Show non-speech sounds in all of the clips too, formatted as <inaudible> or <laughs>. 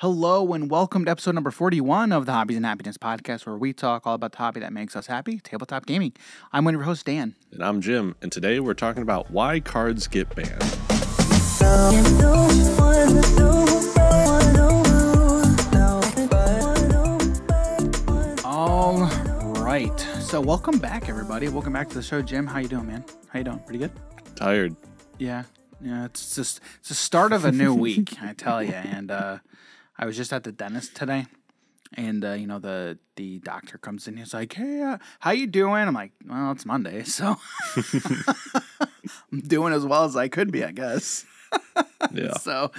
Hello and welcome to episode number 41 of the Hobbies and Happiness podcast, where we talk all about the hobby that makes us happy, tabletop gaming. I'm one of your hosts, Dan. And I'm Jim, and today we're talking about why cards get banned. All right. So welcome back, everybody. Welcome back to the show, Jim. How you doing, man? How you doing? Pretty good? Tired. Yeah. Yeah, it's just it's the start of a new week, I tell you. And uh, I was just at the dentist today, and uh, you know the the doctor comes in. He's like, "Hey, uh, how you doing?" I'm like, "Well, it's Monday, so <laughs> I'm doing as well as I could be, I guess." <laughs> Yeah. So,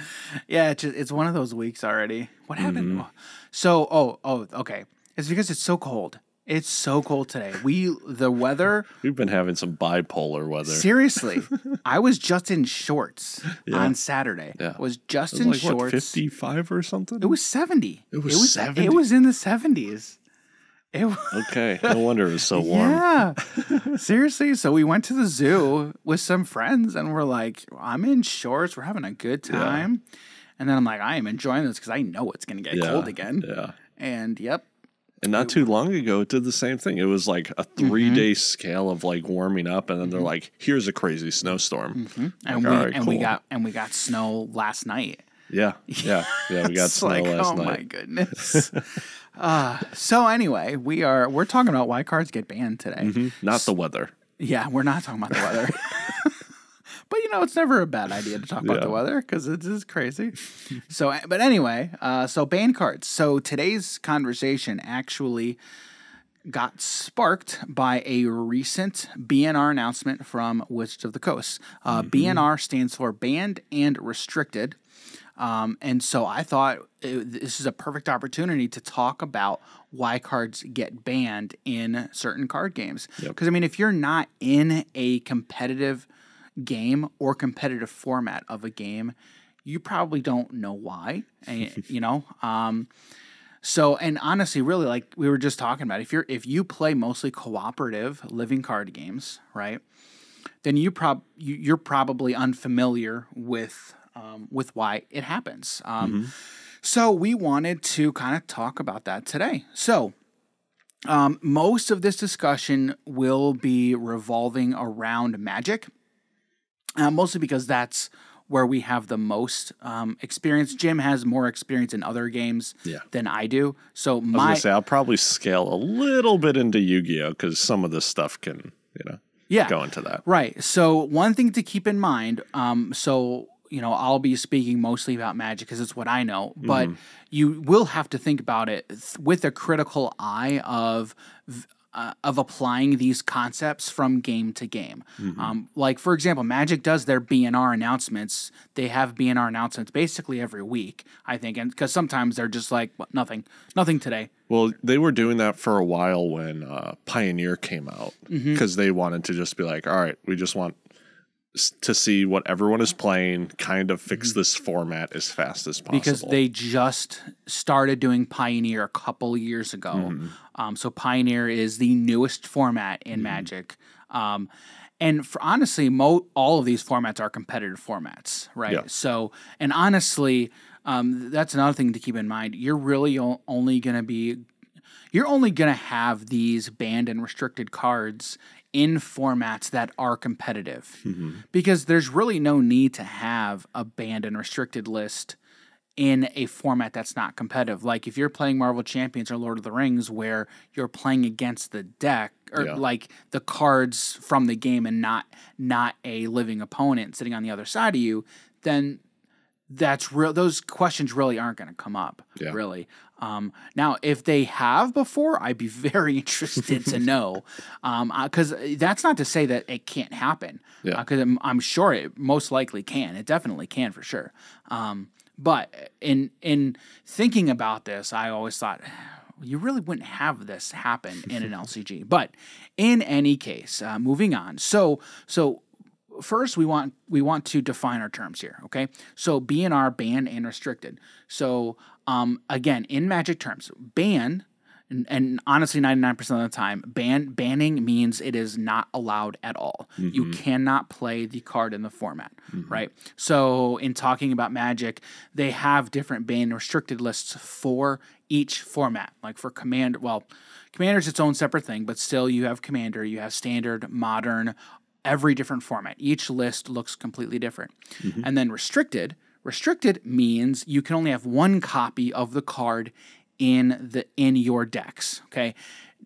yeah, it's, just, it's one of those weeks already. What happened? So, oh, oh, okay. It's because it's so cold. It's so cold today. We the weather. <laughs> We've been having some bipolar weather. Seriously, <laughs> I was just in shorts Yeah. on Saturday. Yeah. was just was in like shorts. what, 55 or something? It was seventy. It was seventy. It 70? was in the seventies. It was, Okay. No wonder it was so warm. <laughs> yeah. Seriously, so we went to the zoo with some friends, and we're like, "I'm in shorts. We're having a good Yeah. time." And then I'm like, "I am enjoying this because I know it's gonna get Yeah. cold again." Yeah. And yep, And not too long ago, it did the same thing. It was like a Mm-hmm. 3 day scale of like warming up, and then they're like, here's a crazy snowstorm. and Like, we all right, and we cool. got and we got snow last night. Yeah. Yeah. Yeah. We <laughs> got It's snow like, last oh my goodness. <laughs> uh, so anyway, we are we're talking about why cards get banned today. Mhm. Not the weather. Yeah, we're not talking about the weather. <laughs> but you know, it's never a bad idea to talk about the weather because it is crazy. so, but anyway, uh, so ban cards. So today's conversation actually got sparked by a recent BNR announcement from Wizards of the Coast. Uh, BNR stands for Banned and Restricted. Um, and so I thought it, this is a perfect opportunity to talk about why cards get banned in certain card games. Because, I mean, if you're not in a competitive game or competitive format of a game, you probably don't know why. And, <laughs> you know, um, so and honestly, really, like we were just talking about, if you're if you play mostly cooperative living card games, right, then you prob you, you're probably unfamiliar with um, with why it happens. Um, So we wanted to kind of talk about that today. So um, most of this discussion will be revolving around magic, uh, mostly because that's where we have the most um, experience. Jim has more experience in other games Yeah. than I do. So I was my gonna say I'll probably scale a little bit into Yu-Gi-Oh because some of this stuff can, you know, yeah go into that. Right. So one thing to keep in mind. Um, so you know, I'll be speaking mostly about magic because it's what I know, but you will have to think about it th- with a critical eye of. Uh, of applying these concepts from game to game. Um, like, for example, Magic does their BNR announcements. They have BNR announcements basically every week, I think. And because sometimes they're just like, "What, nothing, nothing today. Well, they were doing that for a while when uh, Pioneer came out Mm-hmm. because they wanted to just be like, all right, we just want to see what everyone is playing, kind of fix this format as fast as possible. Mm-hmm. because they just started doing Pioneer a couple years ago. Mm-hmm. Um, so Pioneer is the newest format in Magic. Um, and for honestly, mo- all of these formats are competitive formats, right? Yeah. So, and honestly, um, that's another thing to keep in mind. You're really o- only going to be, you're only going to have these banned and restricted cards in formats that are competitive mm-hmm. because there's really no need to have a banned and restricted list in a format that's not competitive. Like if you're playing Marvel Champions or Lord of the Rings, where you're playing against the deck or Yeah. like the cards from the game and not not a living opponent sitting on the other side of you, then that's real. Those questions really aren't going to come up. Yeah. Really. Um, now, if they have before, I'd be <laughs> very interested to know, Um, because that's not to say that it can't happen. Yeah. Because I'm, I'm sure it most likely can. It definitely can for sure. Um, but in in thinking about this, I always thought you really wouldn't have this happen in an <laughs> LCG. But in any case, uh, moving on. So so first we want we want to define our terms here okay so bnr ban and restricted so um, again in magic terms ban and, and honestly, ninety nine percent of the time, ban banning means it is not allowed at all. You cannot play the card in the format, right? So, in talking about Magic, they have different ban restricted lists for each format. Like for command, well, commander's its own separate thing, but still, you have commander, you have standard, modern, every different format. Each list looks completely different. And then restricted, restricted means you can only have one copy of the card in the in your decks. Okay.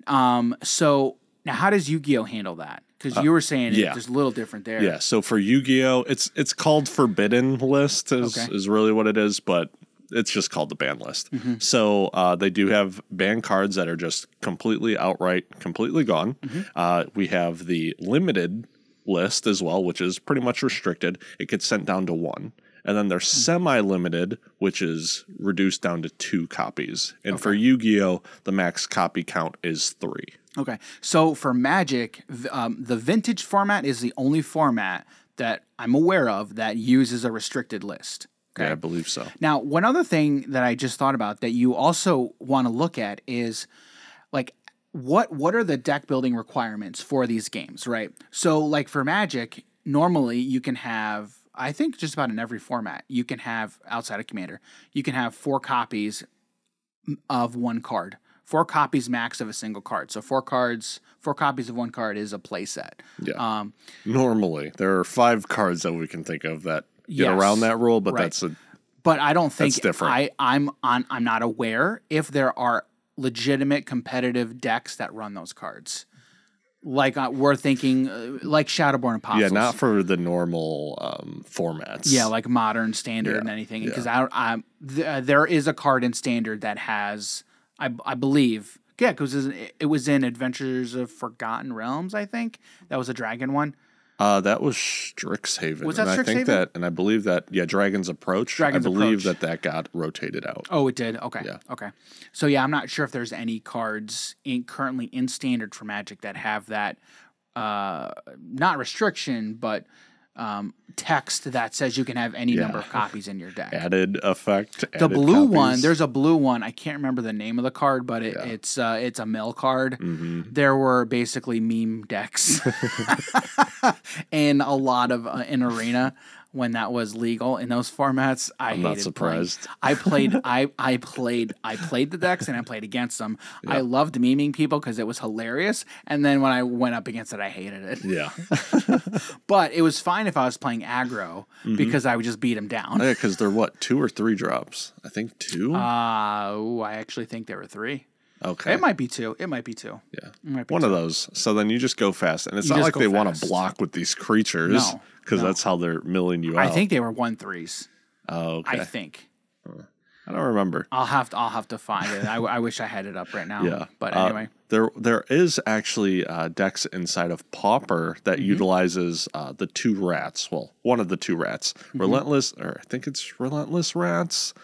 Um, so now how does Yu-Gi-Oh handle that? Because you were saying yeah. it's a little different there. Yeah, so for Yu-Gi-Oh, it's it's called Forbidden List is Okay. is really what it is, but it's just called the ban list. Mm-hmm. So uh, they do have ban cards that are just completely outright, completely gone. Mm-hmm. Uh, we have the limited list as well, which is pretty much restricted. It gets sent down to one. And then there's Mm-hmm. semi-limited, which is reduced down to two copies. And for Yu-Gi-Oh, the max copy count is three. Okay. So for Magic, um, the vintage format is the only format that I'm aware of that uses a restricted list. Okay. Yeah, I believe so. Now, one other thing that I just thought about that you also want to look at is what what are the deck building requirements for these games, right? So like for Magic, normally you can have I think just about in every format, you can have outside of Commander, you can have four copies of one card. Four copies max of a single card. So four cards, four copies of one card is a play set. Yeah. Um, Normally, there are five cards that we can think of that get Yes. around that rule, but Right. that's a but I don't think That's different. I I'm on I'm not aware if there are legitimate competitive decks that run those cards. Like uh, we're thinking, uh, like Shadowborn Apostles. yeah, not for the normal um, formats. yeah, like modern, standard, and anything. Because I, I th- uh, there is a card in standard that has, I, I believe, yeah, because it was in Adventures of Forgotten Realms. I think that was a dragon one. Uh, that was Strixhaven. Was that and I think that, and I believe that, yeah, Dragon's Approach. Dragon's I believe Approach. that that got rotated out. Oh, it did. Okay. Yeah. Okay. So yeah, I'm not sure if there's any cards in currently in standard for Magic that have that uh not restriction, but um text that says you can have any number of copies in your deck. Added effect. the added blue one, there's a blue one. I can't remember the name of the card, but it, it's uh, it's a mill card. There were basically meme decks, <laughs> <laughs> and a lot of uh, in arena when that was legal in those formats. I I'm not hated playing. surprised. I played, <laughs> I I played, I played the decks and I played against them. I loved memeing people because it was hilarious, and then when I went up against it, I hated it. Yeah. <laughs> <laughs> But it was fine if I was playing aggro Mm-hmm. because I would just beat them down. yeah, because they're what, two or three drops? I think two. Uh, ooh, I actually think there were three. Okay. It might be two. It might be two. yeah. It might be One two. of those. So then you just go fast. And it's You not like they want to block with these creatures because no. that's how they're milling you out. I think they were one threes. Oh, okay. I think. I don't remember. I'll have to. I'll have to find it. I, I wish I had it up right now. Yeah. But Uh, anyway. there there is actually uh, decks inside of Pauper that Mm-hmm. utilizes uh, the two rats. Well, one of the two rats, Mm-hmm. Relentless, or I think it's Relentless Rats,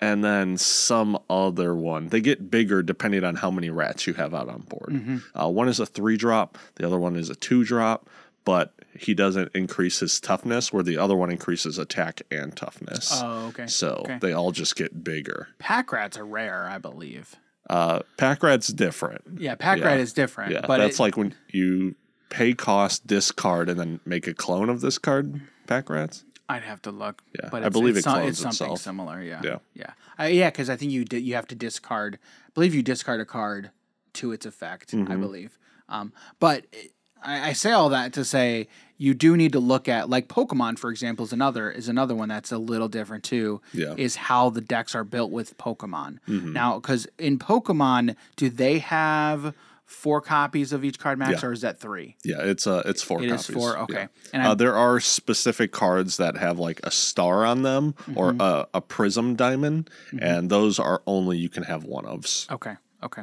and then some other one. They get bigger depending on how many rats you have out on board. Mm-hmm. Uh, one is a three drop, the other one is a two drop, but he doesn't increase his toughness, where the other one increases attack and toughness. Oh, okay. so okay. they all just get bigger. Pack rats are rare, I believe. Uh, Pack Rat's different. Yeah, pack Yeah. rat is different. Yeah, but that's it- like when you pay cost discard and then make a clone of this card. Pack rats. I'd have to look. Yeah, but I believe it's, it clones it's something itself. similar. Yeah, Yeah. yeah, yeah. Because I think you di- you have to discard. I believe you discard a card to its effect. Mm-hmm. I believe. Um, but it- I, I say all that to say you do need to look at like Pokemon, for example, is another is another one that's a little different too. Yeah. is how the decks are built with Pokemon. Mm-hmm. Now, because in Pokemon, do they have four copies of each card max, Yeah. or is that three? Yeah, it's uh it's four It is copies. four. Okay, Yeah. and Uh, there are specific cards that have like a star on them or Mm-hmm. a, a prism diamond, and those are only you can have one ofs. okay, okay.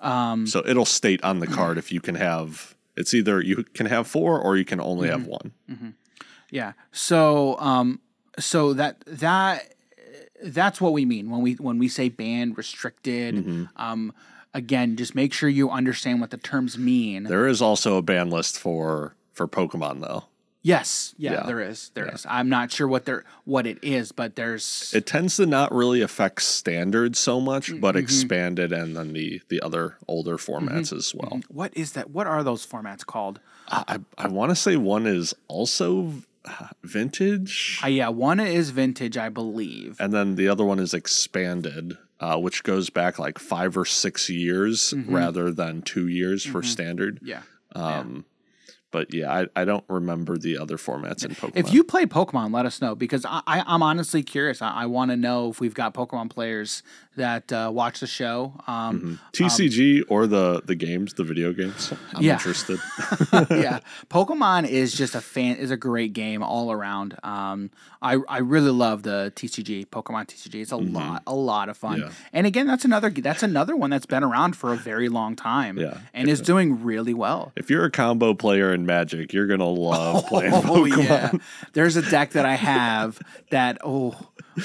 Um, So it'll state on the card if you can have. It's either you can have four or you can only have one. Yeah. So um so that that that's what we mean when we when we say banned, restricted. Mm-hmm. Um again, just make sure you understand what the terms mean. There is also a ban list for for Pokemon though. Yes, yeah, Yeah. there is. There is. I'm not sure what there what it is, but there's It tends to not really affect standard so much, Mm-hmm. but expanded and then the the other older formats Mm-hmm. as well. what is that? What are those formats called? I I want to say one is also uh, vintage, Uh, yeah, one is vintage, I believe. and then the other one is expanded, uh, which goes back like five or six years Mm-hmm. rather than two years for standard. Yeah. Um, But yeah, I, I don't remember the other formats in Pokemon. If you play Pokemon, let us know because I, I, I'm honestly curious. I, I want to know if we've got Pokemon players that uh, watch the show. Um, TCG or the the games, the video games, I'm Yeah. interested. <laughs> yeah, <laughs> Pokemon is just a fan is a great game all around. Um, I I really love the TCG Pokemon TCG. It's a lot a lot of fun. Yeah. And again, that's another that's another one that's been around for a very long time. Yeah. and is doing really well. if you're a combo player in Magic, you're gonna love <laughs> playing Oh Pokemon. yeah, there's a deck that I have that oh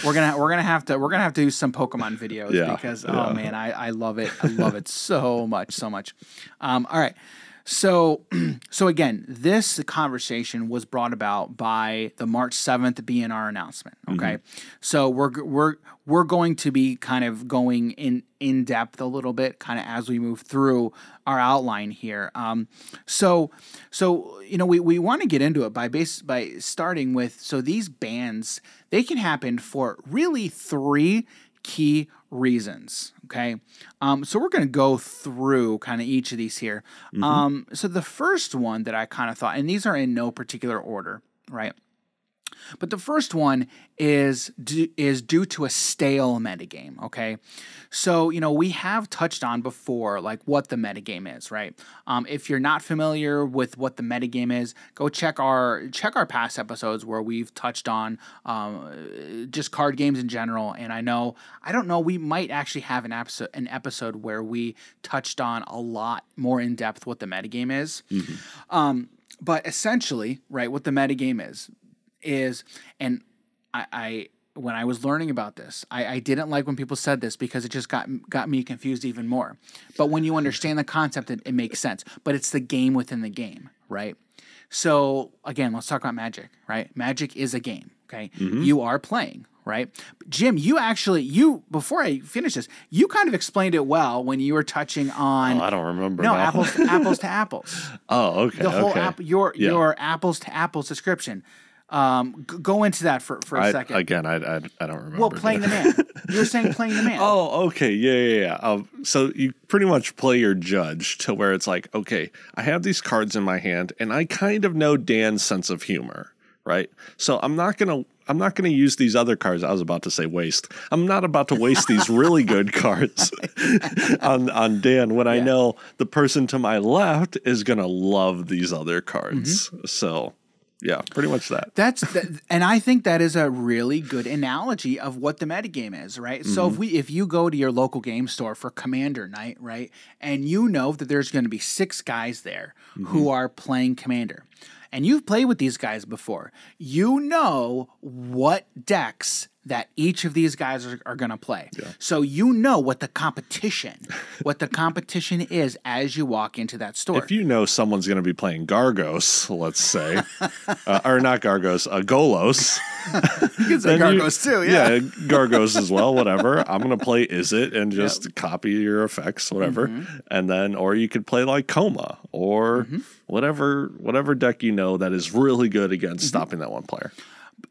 we're gonna we're gonna have to we're gonna have to do some Pokemon <laughs> videos Yeah, because yeah. oh man I I love it I love it so <laughs> much so much. Um, all right, so <clears throat> so again, this conversation was brought about by the March seventh BNR announcement. Okay, so we're we're we're going to be kind of going in in depth a little bit, kind of as we move through our outline here. Um, so so you know we, we want to get into it by base by starting with so these bans they can happen for really three key reasons. Okay. Um, so we're going to go through kind of each of these here. Um, so the first one that I kind of thought, and these are in no particular order, right? But the first one is due, is due to a stale metagame. Okay, so you know we have touched on before like what the metagame is, right? Um, if you're not familiar with what the metagame is, go check our check our past episodes where we've touched on um, just card games in general. And I know I don't know we might actually have an episode an episode where we touched on a lot more in depth what the metagame is. Um, but essentially, right, what the metagame is is, and I, I when I was learning about this, I, I didn't like when people said this because it just got got me confused even more. But when you understand the concept, it, it makes sense. But it's the game within the game, right? So again, let's talk about Magic, right? Magic is a game. Okay, mm-hmm. you are playing, right? Jim, you actually you before I finish this, you kind of explained it well when you were touching on Oh, I don't remember. no now. apples to apples to apples <laughs> Oh, okay. the whole okay. app your Yeah. your apples to apples description um g- go into that for for a I, second again, I, I, I don't remember. well playing the man You're saying playing the man Oh, okay. Yeah, yeah, yeah. Um, so you pretty much play your judge to where it's like, okay, I have these cards in my hand, and I kind of know Dan's sense of humor, right? So I'm not gonna, I'm not gonna use these other cards. I was about to say waste. I'm not about to waste these <laughs> really good cards <laughs> on on Dan when I know the person to my left is gonna love these other cards. Mm-hmm. So, yeah, pretty much that. That's the, and I think that is a really good analogy of what the metagame is, right? So if mm-hmm. we if you go to your local game store for Commander Night, right, and you know that there's going to be six guys there who mm-hmm. are playing Commander, and you've played with these guys before, you know what decks that each of these guys are, are going to play. So you know what the competition, <laughs> what the competition is as you walk into that store. If you know someone's going to be playing Gargos, let's say, <laughs> uh, or not Gargos, uh, Golos. <laughs> you can say then you- Gargos too, yeah. Gargos as well, whatever. I'm going to play Is It and just copy your effects, whatever. Mm-hmm. And then, or you could play like Koma or whatever, whatever deck you know that is really good against Mm-hmm. stopping that one player.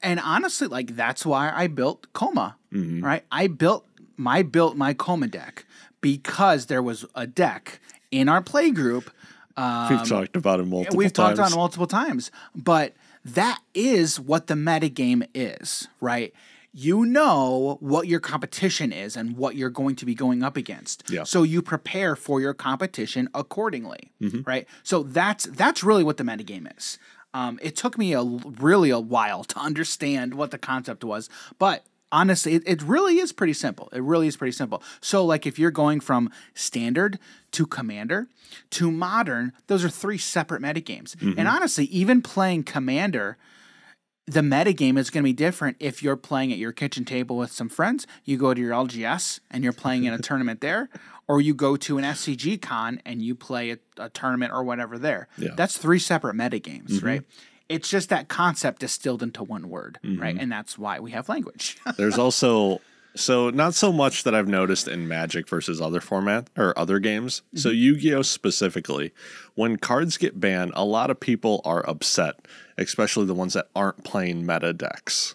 And honestly, like that's why I built Koma. Mm-hmm. Right? I built my built my Koma deck because there was a deck in our play group. We've talked about it multiple Um, We've times. talked on it multiple times, but that is what the metagame is, right? You know what your competition is and what you're going to be going up against. Yeah. So you prepare for your competition accordingly, Mm-hmm. right? So that's that's really what the metagame is. Um, it took me a really a while to understand what the concept was, but honestly, it, it really is pretty simple. It really is pretty simple. So, like, if you're going from standard to commander to modern, those are three separate metagames. And honestly, even playing commander, the metagame is going to be different if you're playing at your kitchen table with some friends. You go to your LGS and you're playing in a <laughs> tournament there, or you go to an SCG con and you play a, a tournament or whatever there. Yeah. That's three separate metagames, right? It's just that concept distilled into one word, Mm-hmm. right? And that's why we have language. <laughs> There's also so not so much that I've noticed in Magic versus other format or other games. So Yu-Gi-Oh specifically, when cards get banned, a lot of people are upset, especially the ones that aren't playing meta decks,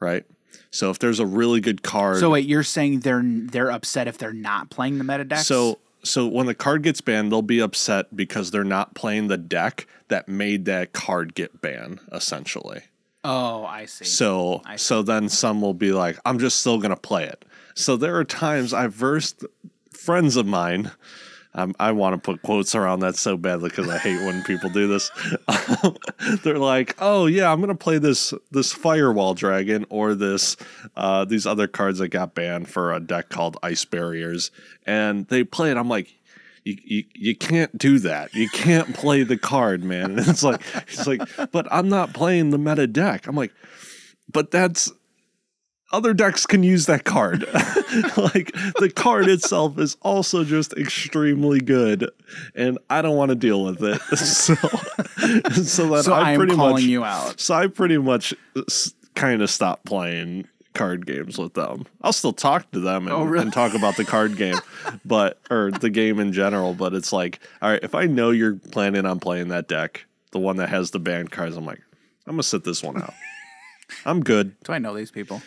right? So if there's a really good card, so wait, you're saying they're they're upset if they're not playing the meta decks? so so when the card gets banned, they'll be upset because they're not playing the deck that made that card get banned, essentially. oh, I see. So so then some will be like, I'm just still gonna play it. So there are times I've versed friends of mine. I want to put quotes around that so badly because I hate when people do this. <laughs> They're like, "Oh yeah, I'm gonna play this this firewall dragon or this uh, these other cards that got banned for a deck called Ice Barriers," and they play it. I'm like, you, you, you can't do that. You can't play the card, man. <laughs> And it's like he's like, but I'm not playing the meta deck. I'm like, but that's other decks can use that card. <laughs> like the card itself is also just extremely good, and I don't want to deal with it. <laughs> So, so that so I I pretty calling much, you out. so I pretty much kind of stopped playing card games with them. I'll still talk to them and, Oh, really? and talk about the card game, <laughs> but or the game in general. But it's like, all right, if I know you're planning on playing that deck, the one that has the banned cards, I'm like, I'm gonna sit this one out. I'm good. Do I know these people?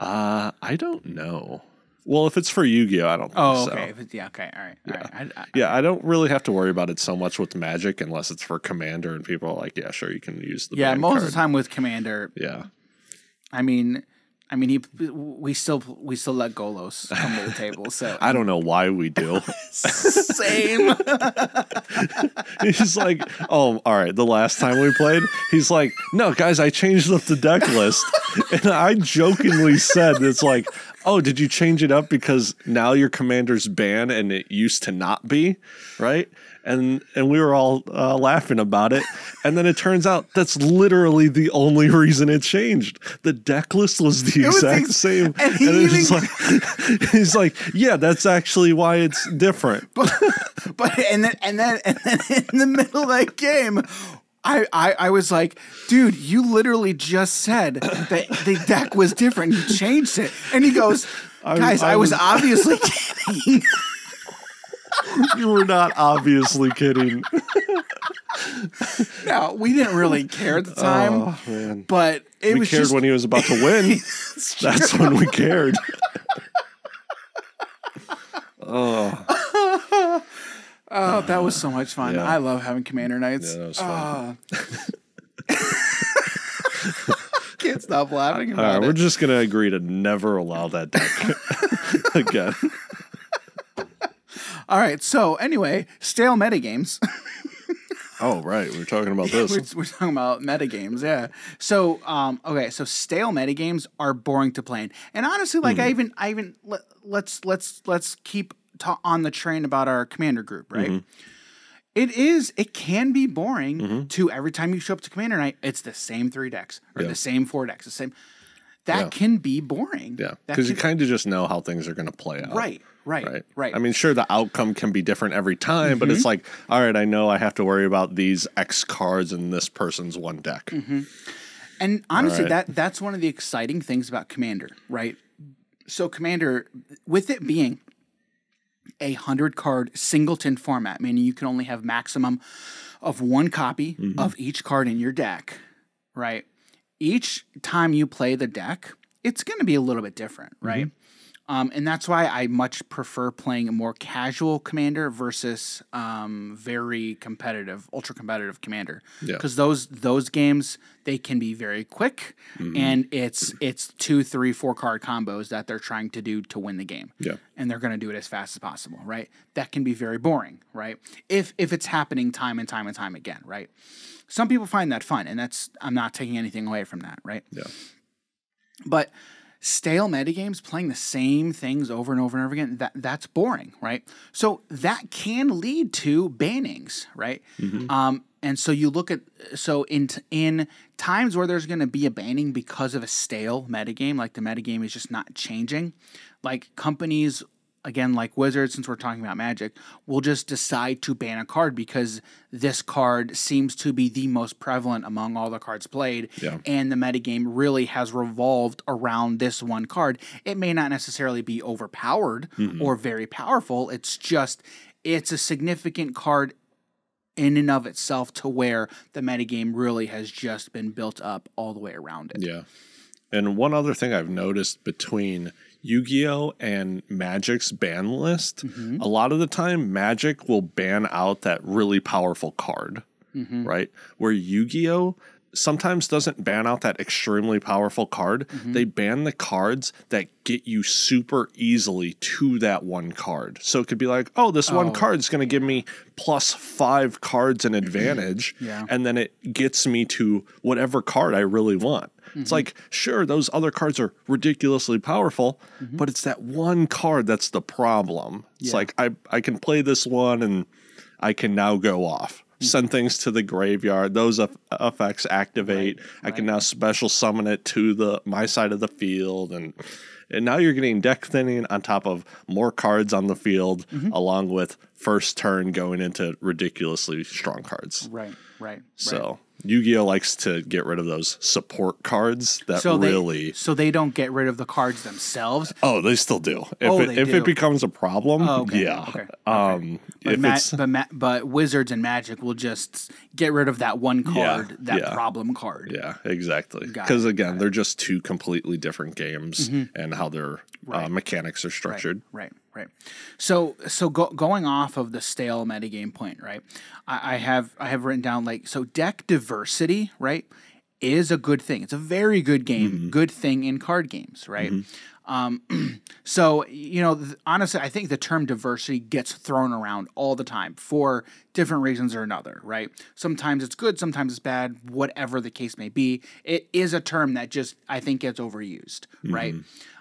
Uh, I don't know. Well, if it's for Yu-Gi-Oh, I don't. Think Oh, so. okay. Yeah, okay. All right. All right. I, I, Yeah, I don't really have to worry about it so much with Magic unless it's for Commander and people are like, yeah, sure, you can use the. yeah, most card. of the time with Commander, Yeah. I mean, I mean, he we still we still let Golos come to the table. So <laughs> I don't know why we do. <laughs> same. <laughs> he's like, oh, all right. The last time we played, he's like, no, guys, I changed up the deck list, and I jokingly said, it's like, oh, did you change it up because now your commander's banned and it used to not be, right? And and we were all uh, laughing about it, and then it turns out that's literally the only reason it changed. The deck list was the was the exact ex- same, and he it's even- like, <laughs> he's like, yeah, that's actually why it's different. but but and then and then and then in the middle of that game. I, I, I was like, dude, you literally just said that the deck was different. You changed it. And he goes, guys, I, I was was- obviously <laughs> kidding. You were not obviously kidding. no, we didn't really care at the time, Oh man. but it we was cared just when he was about to win. <laughs> That's <laughs> when we cared. oh, <laughs> Oh, that was so much fun. Yeah. I love having commander nights. Yeah, that was fun. Ah. Can't stop laughing all right. We're just gonna agree to never allow that deck again. All right. So anyway, stale metagames. <laughs> Oh right, we were talking about <laughs> this. we're, we're talking about metagames, yeah. So, um, okay, so stale metagames are boring to play in, and honestly, like I hmm. even, I even let, let's let's let's keep ta- on the train about our commander group, right? Mm-hmm. It is, it can be boring mm-hmm. to every time you show up to commander night, it's the same three decks or Yeah. the same four decks, the same. That Yeah. can be boring. Yeah, because you kind of just know how things are gonna play out. right, right, Right. right. I mean, sure, the outcome can be different every time, but it's like, all right, I know I have to worry about these X cards in this person's one deck. And honestly, right. that that's one of the exciting things about Commander, right? So Commander, with it being a hundred card singleton format, meaning you can only have maximum of one copy Mm-hmm. of each card in your deck, right? Each time you play the deck, it's going to be a little bit different, Mm-hmm. right? Um, and that's why I much prefer playing a more casual commander versus um, very competitive, ultra competitive commander. Yeah. Because those those games they can be very quick, Mm-hmm. and it's it's two, three, four card combos that they're trying to do to win the game. Yeah. And they're going to do it as fast as possible, right? That can be very boring, right? If if it's happening time and time and time again, right? Some people find that fun, and that's I'm not taking anything away from that, right? Yeah. But stale metagames playing the same things over and over and over again that that's boring right so that can lead to bannings right um, and so you look at so in in times where there's going to be a banning because of a stale metagame like the metagame is just not changing like companies again, like Wizards, since we're talking about Magic, will just decide to ban a card because this card seems to be the most prevalent among all the cards played. Yeah. And the metagame really has revolved around this one card. It may not necessarily be overpowered mm-hmm. or very powerful. It's just, it's a significant card in and of itself to where the metagame really has just been built up all the way around it. Yeah. And one other thing I've noticed between Yu Gi Oh! and Magic's ban list, mm-hmm. a lot of the time, Magic will ban out that really powerful card, mm-hmm. right? Where Yu Gi Oh! sometimes doesn't ban out that extremely powerful card. Mm-hmm. They ban the cards that get you super easily to that one card. So it could be like, oh, this one Oh. card is going to give me plus five cards an advantage. Yeah. And then it gets me to whatever card I really want. Mm-hmm. It's like, sure, those other cards are ridiculously powerful, Mm-hmm. but it's that one card that's the problem. It's Yeah. like, I, I can play this one and I can now go off. Mm-hmm. Send things to the graveyard. Those eff- effects activate. I can now special summon it to the my side of the field, and and now you're getting deck thinning on top of more cards on the field, Mm-hmm. along with first turn going into ridiculously strong cards. Right, right. So Yu-Gi-Oh likes to get rid of those support cards that so really. they so they don't get rid of the cards themselves. oh, they still do. If Oh, it, if do. it becomes a problem, Oh, okay, yeah. okay, Um, But, if ma- it's but, ma- but Wizards and Magic will just get rid of that one card, that yeah. problem card. Yeah, exactly. Because Mm-hmm. again, they're just two completely different games and how their uh, mechanics are structured. Right, right. So, so go, going off of the stale metagame point, right? I, I have I have written down like so deck diversity, right, is a good thing. It's a very good game, Mm-hmm. good thing in card games, right? Um, <clears throat> so you know, th- honestly, I think the term diversity gets thrown around all the time for different reasons or another, right? Sometimes it's good, sometimes it's bad, whatever the case may be. It is a term that just I think gets overused, right?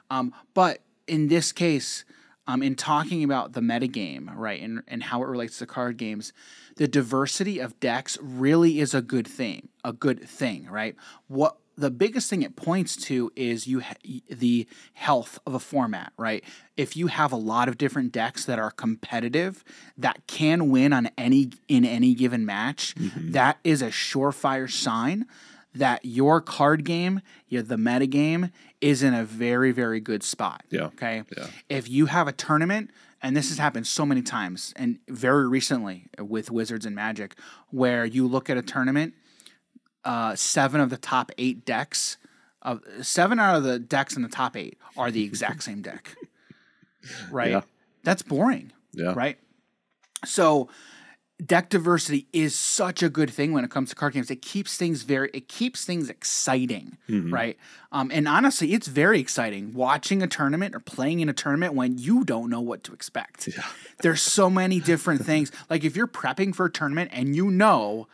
Um, but in this case, um, in talking about the metagame, right, and, and how it relates to card games, the diversity of decks really is a good thing, a good thing, right? What the biggest thing it points to is you ha- the health of a format, right? If you have a lot of different decks that are competitive that can win on any in any given match, that is a surefire sign that your card game, yeah, the meta game, is in a very, very good spot. Yeah. Okay. Yeah. If you have a tournament, and this has happened so many times, and very recently with Wizards and Magic, where you look at a tournament, uh, seven of the top eight decks, of seven out of the decks in the top eight are the exact same deck. <laughs> Right. Yeah. That's boring Yeah. right? So deck diversity is such a good thing when it comes to card games. It keeps things very it keeps things exciting, mm-hmm. right? Um, and honestly, it's very exciting watching a tournament or playing in a tournament when you don't know what to expect. <laughs> There's so many different things. Like if you're prepping for a tournament and you know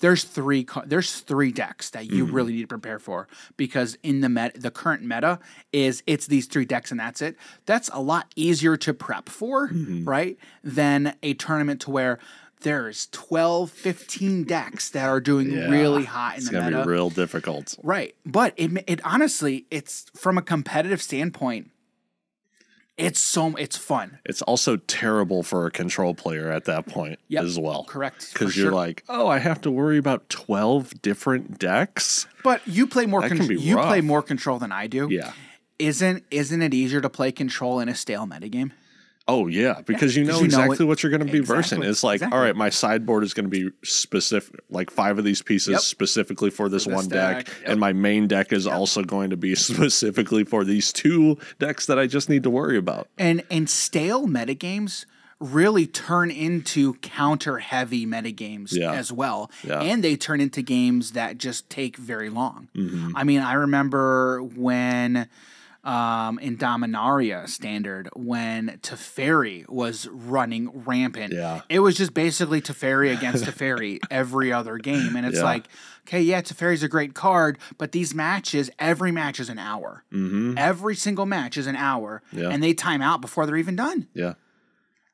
there's three there's three decks that you mm-hmm. really need to prepare for because in the met the current meta is it's these three decks and that's it. That's a lot easier to prep for, mm-hmm. right? Than a tournament to where there's 12, 15 decks that are doing Yeah. really hot in It's the gonna meta. be real difficult. Right. But it it honestly, it's from a competitive standpoint, it's so it's fun. It's also terrible for a control player at that point Yep. as well. Correct. Because you're sure. like, oh, I have to worry about twelve different decks. but you play more control. you play more control than I do. Yeah. Isn't isn't it easier to play control in a stale metagame? Oh yeah, because you know you know exactly it- what you're going to be versing. It's like, exactly. all right, my sideboard is going to be specific, like five of these pieces Yep. specifically for this this one deck, deck, and my main deck is also going to be <laughs> specifically for these two decks that I just need to worry about. And and stale metagames really turn into counter heavy metagames Yeah. as well. Yeah. And they turn into games that just take very long. Mm-hmm. I mean, I remember when um, in Dominaria standard when Teferi was running rampant. Yeah. It was just basically Teferi <laughs> against Teferi every other game. And it's Yeah. like, okay, yeah, Teferi's a great card, but these matches, every match is an hour. Mm-hmm. Every single match is an hour, Yeah. and they time out before they're even done. Yeah.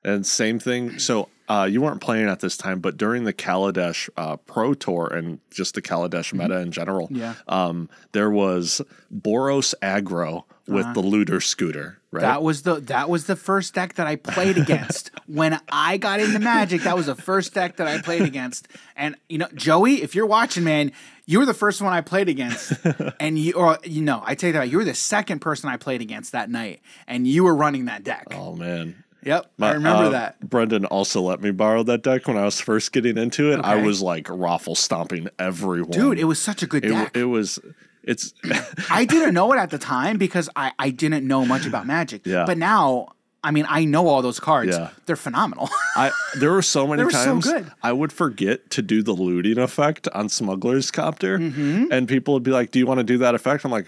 And same thing. So uh, you weren't playing at this time, but during the Kaladesh uh, Pro Tour and just the Kaladesh meta in general, Mm-hmm. Yeah. um, there was Boros Aggro with the looter scooter, right? That was the that was the first deck that I played against <laughs> when I got into Magic. That was the first deck that I played against. And you know, Joey, if you're watching, man, you were the first one I played against, <laughs> and you or you know, I take that. You were the second person I played against that night, and you were running that deck. oh man. Yep, I remember Uh, that. Brendan also let me borrow that deck when I was first getting into it. I was like raffle stomping everyone. Dude, it was such a good it, deck. it was it's I didn't know it at the time because I, I didn't know much about Magic. Yeah. But now, I mean, I know all those cards. Yeah. They're phenomenal. I there were so many were so times good. I would forget to do the looting effect on Smuggler's Copter, Mm-hmm. and people would be like, "Do you want to do that effect?" I'm like,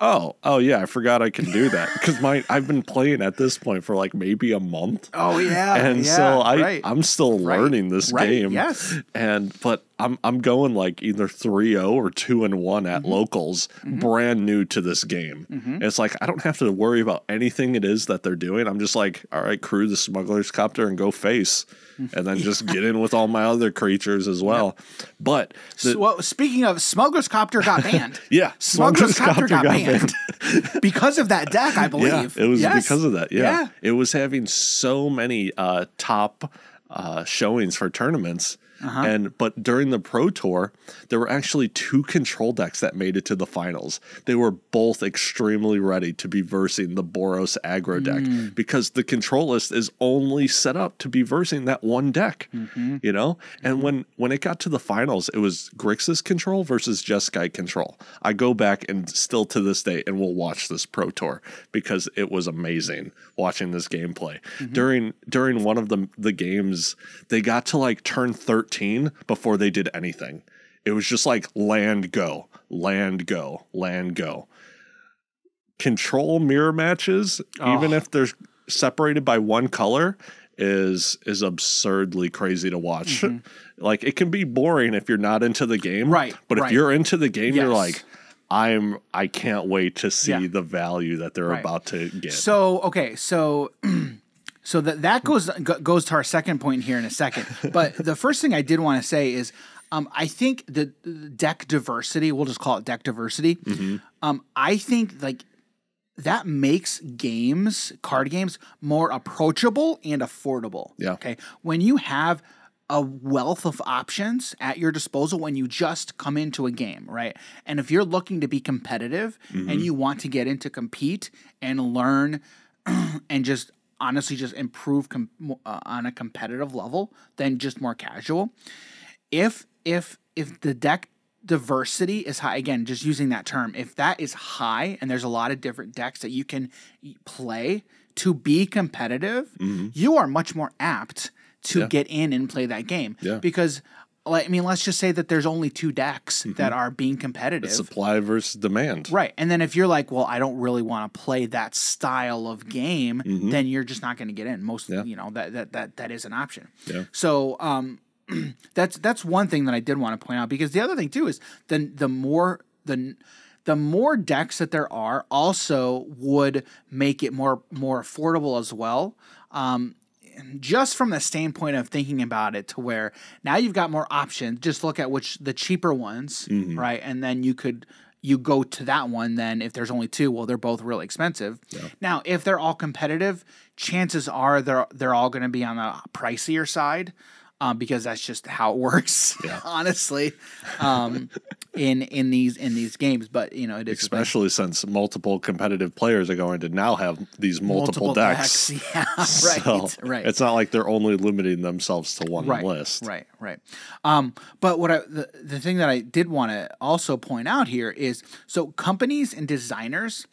"Oh, oh yeah, I forgot I can do that <laughs> because my I've been playing at this point for like maybe a month." oh yeah. and yeah, so I right. I'm still learning this right, game. yes. And but I'm I'm going like either 3-0 or 2 and 1 at Mm-hmm. locals, brand new to this game. It's like I don't have to worry about anything it is that they're doing. I'm just like, all right, crew the smuggler's copter and go face. And then <laughs> just get in with all my other creatures as well. But the, So, well, speaking of, Smuggler's Copter got banned. <laughs> yeah, Smuggler's, Copter, got, banned. banned, <laughs> because of that deck, I believe. Yeah, it was Yes. because of that. Yeah. Yeah. It was having so many uh, top uh, showings for tournaments. Uh-huh. And but during the pro tour, there were actually two control decks that made it to the finals. They were both extremely ready to be versing the Boros aggro deck Mm. because the control list is only set up to be versing that one deck. Mm-hmm. You know? And when when it got to the finals, it was Grixis control versus Jeskai control. I go back and still to this day and we'll watch this pro tour because it was amazing watching this gameplay. Mm-hmm. During during one of the the games, they got to like turn 13 before they did anything. It was just like land go, land go, land go. Control mirror matches, even Oh. if they're separated by one color, is is absurdly crazy to watch. <laughs> Like it can be boring if you're not into the game. Mm-hmm. Right, But if right. you're into the game, you're like, I'm I can't wait to see Yeah. the value that they're Right. about to get. So okay, so <clears throat> so that that goes goes to our second point here in a second. <laughs> But the first thing I did want to say is, um, I think the, deck diversity. We'll just call it deck diversity. Mm-hmm. Um, I think like that makes games, card games, more approachable and affordable. Yeah. Okay. When you have a wealth of options at your disposal when you just come into a game, right? And if you're looking to be competitive and you want to get into compete and learn <clears throat> and just honestly just improve com- uh, on a competitive level than just more casual, if if if the deck diversity is high again just using that term if that is high and there's a lot of different decks that you can play to be competitive you are much more apt to get in and play that game Yeah. because i mean let's just say that there's only two decks that are being competitive Supply versus demand. Right. And then if you're like, well, I don't really want to play that style of game, then you're just not going to get in. Most, Yeah. you know, that, that, that, that is an option. Yeah. So, um, <clears throat> that's, that's one thing that I did want to point out because the other thing too is the, the more, the, the more decks that there are also would make it more, more affordable as well. Um, just from the standpoint of thinking about it to where now you've got more options. Just look at which the cheaper ones mm-hmm. right? And then you could you go to that one then if there's only two well they're both really expensive. Now if they're all competitive chances are they're they're all going to be on the pricier side um, because that's just how it works <laughs> honestly um, in in these in these games but you know it is. Especially since multiple competitive players are going to now have these multiple, decks. <laughs> yeah <laughs> right So right It's not like they're only limiting themselves to one right, list. Right, right. Um, but what I the, the thing that I did want to also point out here is so companies and designers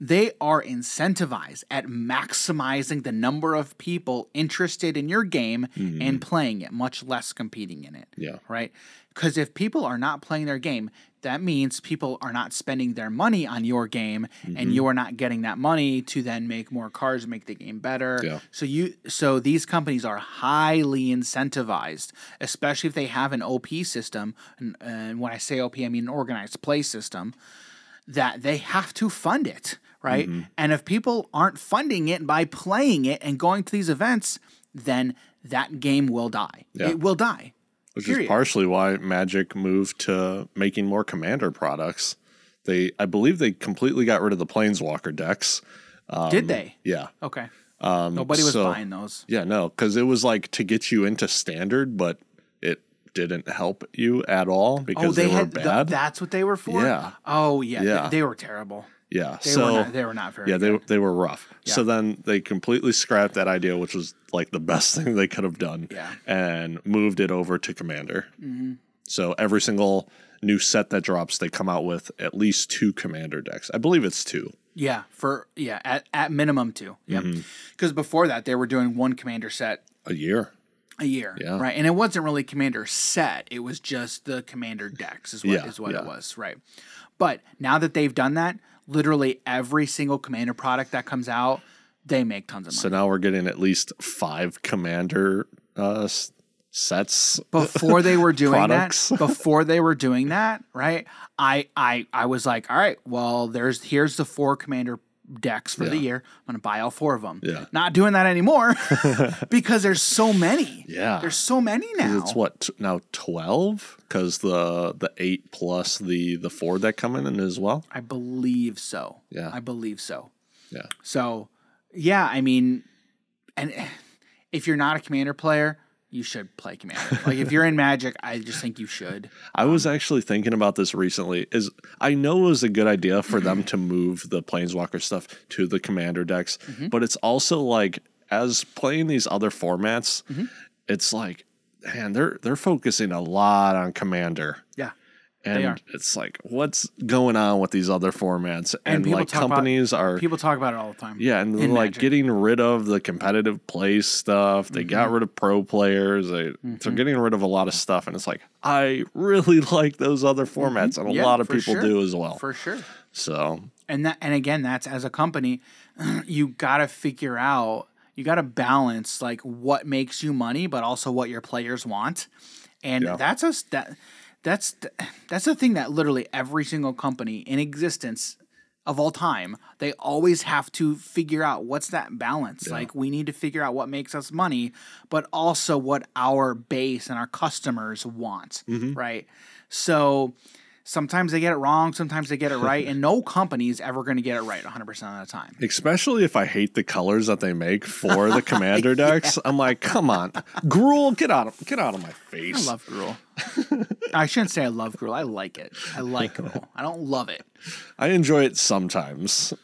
they are incentivized at maximizing the number of people interested in your game mm-hmm. and playing it, much less competing in it. Yeah. Right? Because if people are not playing their game, that means people are not spending their money on your game and mm-hmm. you are not getting that money to then make more cards, make the game better. Yeah. So you so these companies are highly incentivized, especially if they have an OP system. And, and when I say OP, I mean an organized play system. That they have to fund it, right? And if people aren't funding it by playing it and going to these events, then that game will die. Yeah. It will die. which period. is partially why Magic moved to making more commander products. They, I believe, they completely got rid of the Planeswalker decks. Did they? Yeah, Okay. um, Nobody was so- buying those. Yeah, no, because it was like to get you into standard, but it didn't help you at all because Oh, they, they, were had bad. that's what they were for. Yeah. Oh yeah. Yeah. They, they were terrible. Yeah, They so were not. They were not very. yeah, they good. they were rough. So then they completely scrapped that idea, which was like the best <laughs> thing they could have done. Yeah. and moved it over to Commander. So every single new set that drops, they come out with at least two Commander decks. I believe it's two. Yeah, for yeah, at, at minimum two. Mm-hmm. Because before that, they were doing one commander set A year. a year. Yeah. Right. And it wasn't really commander set. It was just the commander decks is what Yeah, is what yeah. it was. Right. But now that they've done that, literally every single commander product that comes out, they make tons of money. So now we're getting at least five Commander uh, sets. before they were <laughs> doing Products. that <laughs> before they were doing that right i i i was like all right well there's here's the four commander decks for the year i'm gonna buy all four of them Yeah. not doing that anymore <laughs> <laughs> because there's so many Yeah. there's so many now It's what now twelve because the the eight plus the the four that come in as well. i believe so Yeah. i believe so Yeah, so yeah i mean and <sighs> if you're not a commander player you should play commander like if you're in magic i just think you should <laughs> I was actually thinking about this recently. Is I know it was a good idea for them to move the Planeswalker stuff to the Commander decks, Mm-hmm. but it's also like as playing these other formats, Mm-hmm. it's like man, they're they're focusing a lot on Commander. yeah And are. it's like, what's going on with these other formats? And, people like talk about- companies are people talk about it all the time yeah, and like Magic. getting rid of the competitive play stuff. They Mm-hmm. got rid of pro players. They, They're getting rid of a lot of stuff, and it's like I really <laughs> like those other formats, and a Mm-hmm. Yeah, lot of people sure. do as well. for sure so and that and again that's as a company <clears throat> you got to figure out you got to balance like what makes you money but also what your players want and Yeah. that's a that that's that's the thing that literally every single company in existence of all time they always have to figure out what's that balance. Like we need to figure out what makes us money but also what our base and our customers want mm-hmm. right? So sometimes they get it wrong sometimes they get it right and no company is ever going to get it right 100% of the time. Especially if I hate the colors that they make for the <laughs> commander decks, I'm like, come on, Gruul, get out of get out of my face." i love Gruul i shouldn't say i love Gruul i like it. I like Gruul <laughs> i don't love it. I enjoy it sometimes.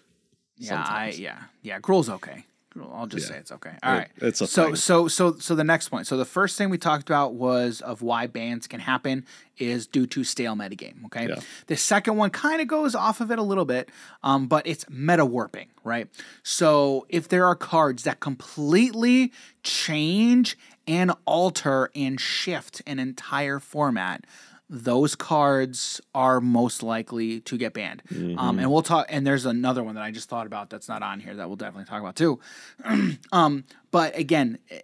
yeah i yeah yeah Gruul's okay i'll just say it's okay. All It- right. it's a so thing. so so so the next point. So the first thing we talked about was of why bans can happen is due to stale metagame okay? Yeah. the second one kind of goes off of it a little bit um, but it's meta warping right? So if there are cards that completely change and alter and shift an entire format those cards are most likely to get banned um, and we'll talk and there's another one that i just thought about that's not on here that we'll definitely talk about too <clears throat> um, but again, eh,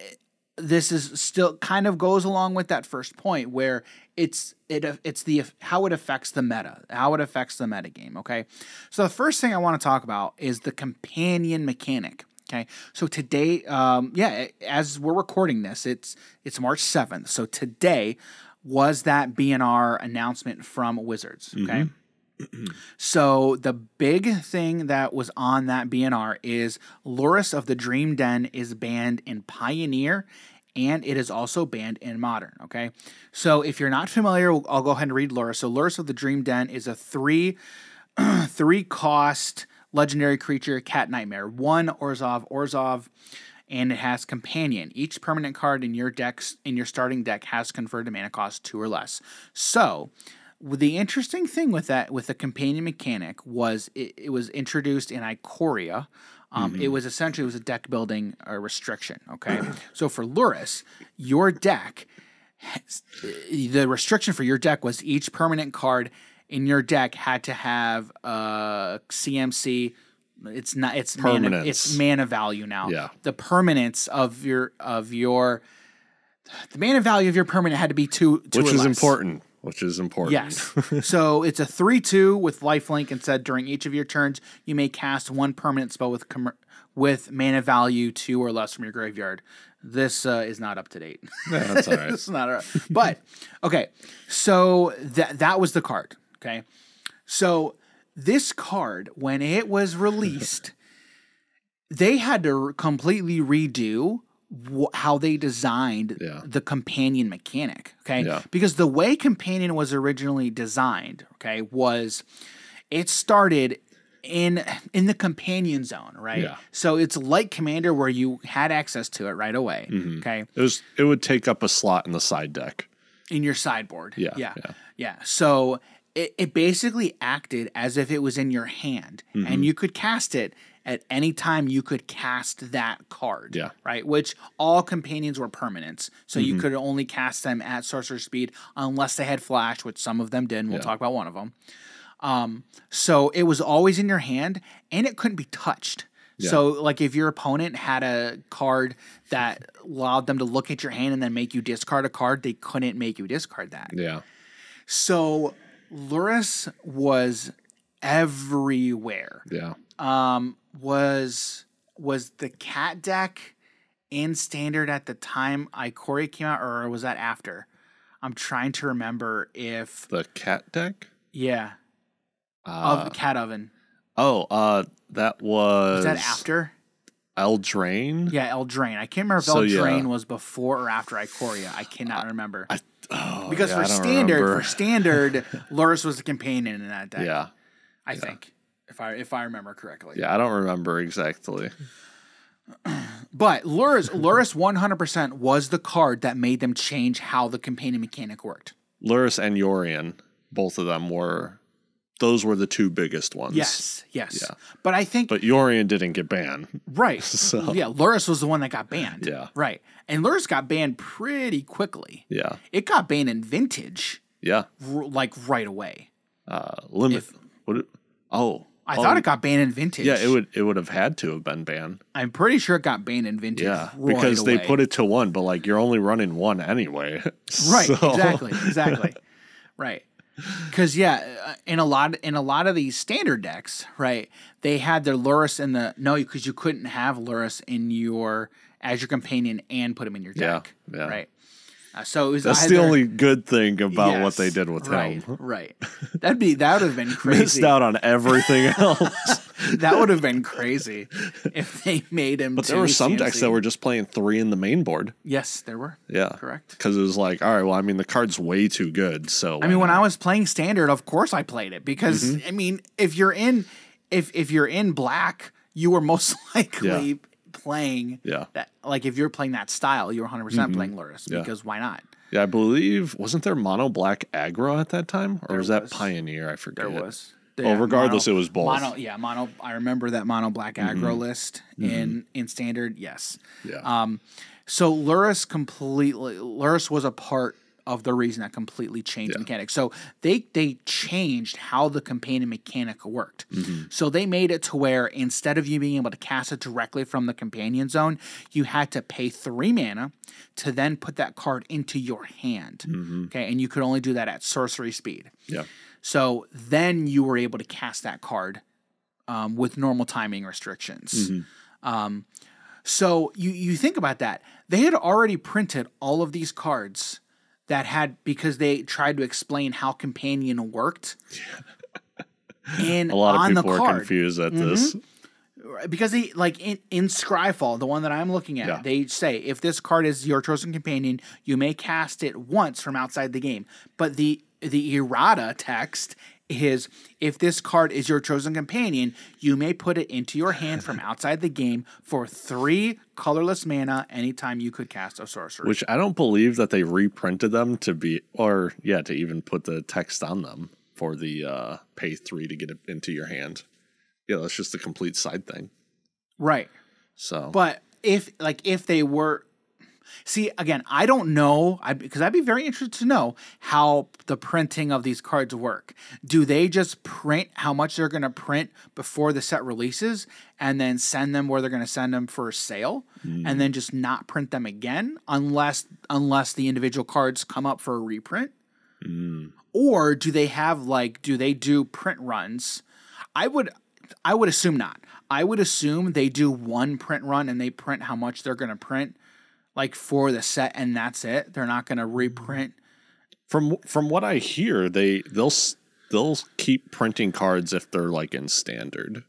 this is still kind of goes along with that first point where it's it it's the how it affects the meta, how it affects the meta game. Okay, so the first thing I want to talk about is the companion mechanic. Okay, so today, um, yeah, as we're recording this, it's it's March seventh. So today was that BNR announcement from Wizards. Okay. Mm-hmm. So the big thing that was on that BNR is Lurrus of the Dream Den is banned in Pioneer and it is also banned in Modern, okay? So if you're not familiar, I'll go ahead and read Lurrus. So Lurrus of the Dream Den is a 3 <clears throat> 3 cost legendary creature cat nightmare. 1 Orzhov Orzhov and it has companion. Each permanent card in your decks in your starting deck has converted mana cost 2 or less. So, the interesting thing with that with the companion mechanic was it, it was introduced in Ikoria. Um, It was essentially it was a deck building uh, restriction. Okay, <clears throat> so for Lurrus, your deck, has- the restriction for your deck was each permanent card in your deck had to have a CMC. It's not. It's mana. Permanents. It's mana value now. Yeah. The permanents of your of your the mana value of your permanent had to be two. two which is less. important. Which is important. Yes. <laughs> so it's a 3 2 with lifelink and said during each of your turns, you may cast one permanent spell with com- with mana value two or less from your graveyard. This uh, is not up to date. Yeah, that's all <laughs> right. this is not all right. But okay, so that that was the card. Okay, so this card when it was released, <laughs> they had to completely redo how they designed Yeah. the companion mechanic. Okay, Yeah. because the way companion was originally designed, okay, was it started in in the companion zone, right? Yeah. So it's like Commander where you had access to it right away. Mm-hmm. Okay, It was it would take up a slot in the side deck. in your sideboard. Yeah, yeah, yeah. yeah. So it, it basically acted as if it was in your hand, Mm-hmm. and you could cast it at any time. You could cast that card. Yeah. right. Which all companions were permanents, so Mm-hmm. you could only cast them at sorcery speed unless they had flash, which some of them did. And we'll Yeah. talk about one of them. Um, so it was always in your hand, and it couldn't be touched. So, like, if your opponent had a card that allowed them to look at your hand and then make you discard a card, they couldn't make you discard that. Yeah. So Lurrus was everywhere. Yeah. Um, was was the cat deck in standard at the time Ikoria came out, or was that after? I'm trying to remember if The cat deck? yeah Uh, of the cat oven. oh, uh that was Was that after? Eldraine? Yeah, Eldraine. I can't remember if So, yeah. Was before or after Ikoria. I cannot remember. I, oh, because yeah, for I don't standard, for standard, <laughs> Lurrus was the companion in that deck. Yeah. I think. If I if I remember correctly. Yeah, I don't remember exactly. <clears throat> But Lurrus Lurrus 100% was the card that made them change how the companion mechanic worked. Lurrus and Yorion, both of them were those were the two biggest ones. Yes, yes. Yeah. But I think But Yorion didn't get banned. <laughs> right. <laughs> So- Yeah, Lurrus was the one that got banned. Yeah. Right. And Lurrus got banned pretty quickly. Yeah. It got banned in vintage Yeah. r- like right away. Uh limit would it, oh. I oh, thought it got banned in vintage. Yeah, it would it would have had to have been banned. I'm pretty sure it got banned in vintage. Yeah. right because they put it to one, but like you're only running one anyway. <laughs> right So- exactly exactly right because yeah uh, in a lot in a lot of these standard decks right they had their Lurrus in the no because you couldn't have Lurrus in your as your companion and put him in your Yeah, deck yeah. right uh, so it was That's the only good thing about what they did with right, him. <laughs> right that'd be that would have been <laughs> Missed crazy out on everything <laughs> else. that would have been crazy if they made him But there were some decks that were just playing three in the main board. yes there were Yeah. correct Because it was like, all right, well, I mean, the card's way too good. So I mean, when I was playing standard, of course I played it because Mm-hmm. I mean, if you're in, if if you're in black, you were most likely playing Yeah. that. Like if you're playing that style, you're 100 percent playing Lurrus Mm-hmm. Yeah. because why not? yeah, I believe wasn't there mono black aggro at that time, or was that. Pioneer? I forget. There was. Well, regardless, it was both. Mm-hmm. Mono, yeah, mono. I remember that mono black aggro list in in standard. Yes. Yeah. Um, so Lurrus completely Lurrus was a part of the reason that completely changed the mechanics. So they they changed how the companion mechanic worked. Mm-hmm. So they made it to where instead of you being able to cast it directly from the companion zone, you had to pay three mana to then put that card into your hand. Mm-hmm. Okay, and you could only do that at sorcery speed. yeah. So then you were able to cast that card um, with normal timing restrictions. Um, so you you think about that. They had already printed all of these cards that had because they tried to explain how companion worked. <laughs> And A lot of people are confused at mm-hmm. this. because they like in, in Scryfall, the one that I'm looking at, Yeah. they say if this card is your chosen companion, you may cast it once from outside the game. But the the errata text is if this card is your chosen companion, you may put it into your hand from <laughs> outside the game for three colorless mana anytime you could cast a sorcery. Which I don't believe that they reprinted them to be, or yeah, to even put the text on them for the uh, pay three to get it into your hand. Yeah, that's just a complete side thing. right. So, But if like if they were See, again, I don't know because I'd be very interested to know how the printing of these cards work. Do they just print how much they're going to print before the set releases and then send them where they're going to send them for sale and then just not print them again unless unless the individual cards come up for a reprint? Or do they have like do they do print runs? I would I would assume not. I would assume they do one print run and they print how much they're going to print, like for the set, and that's it. They're not going to mm-hmm. reprint. From from what I hear, they they'll they'll keep printing cards if they're like in standard.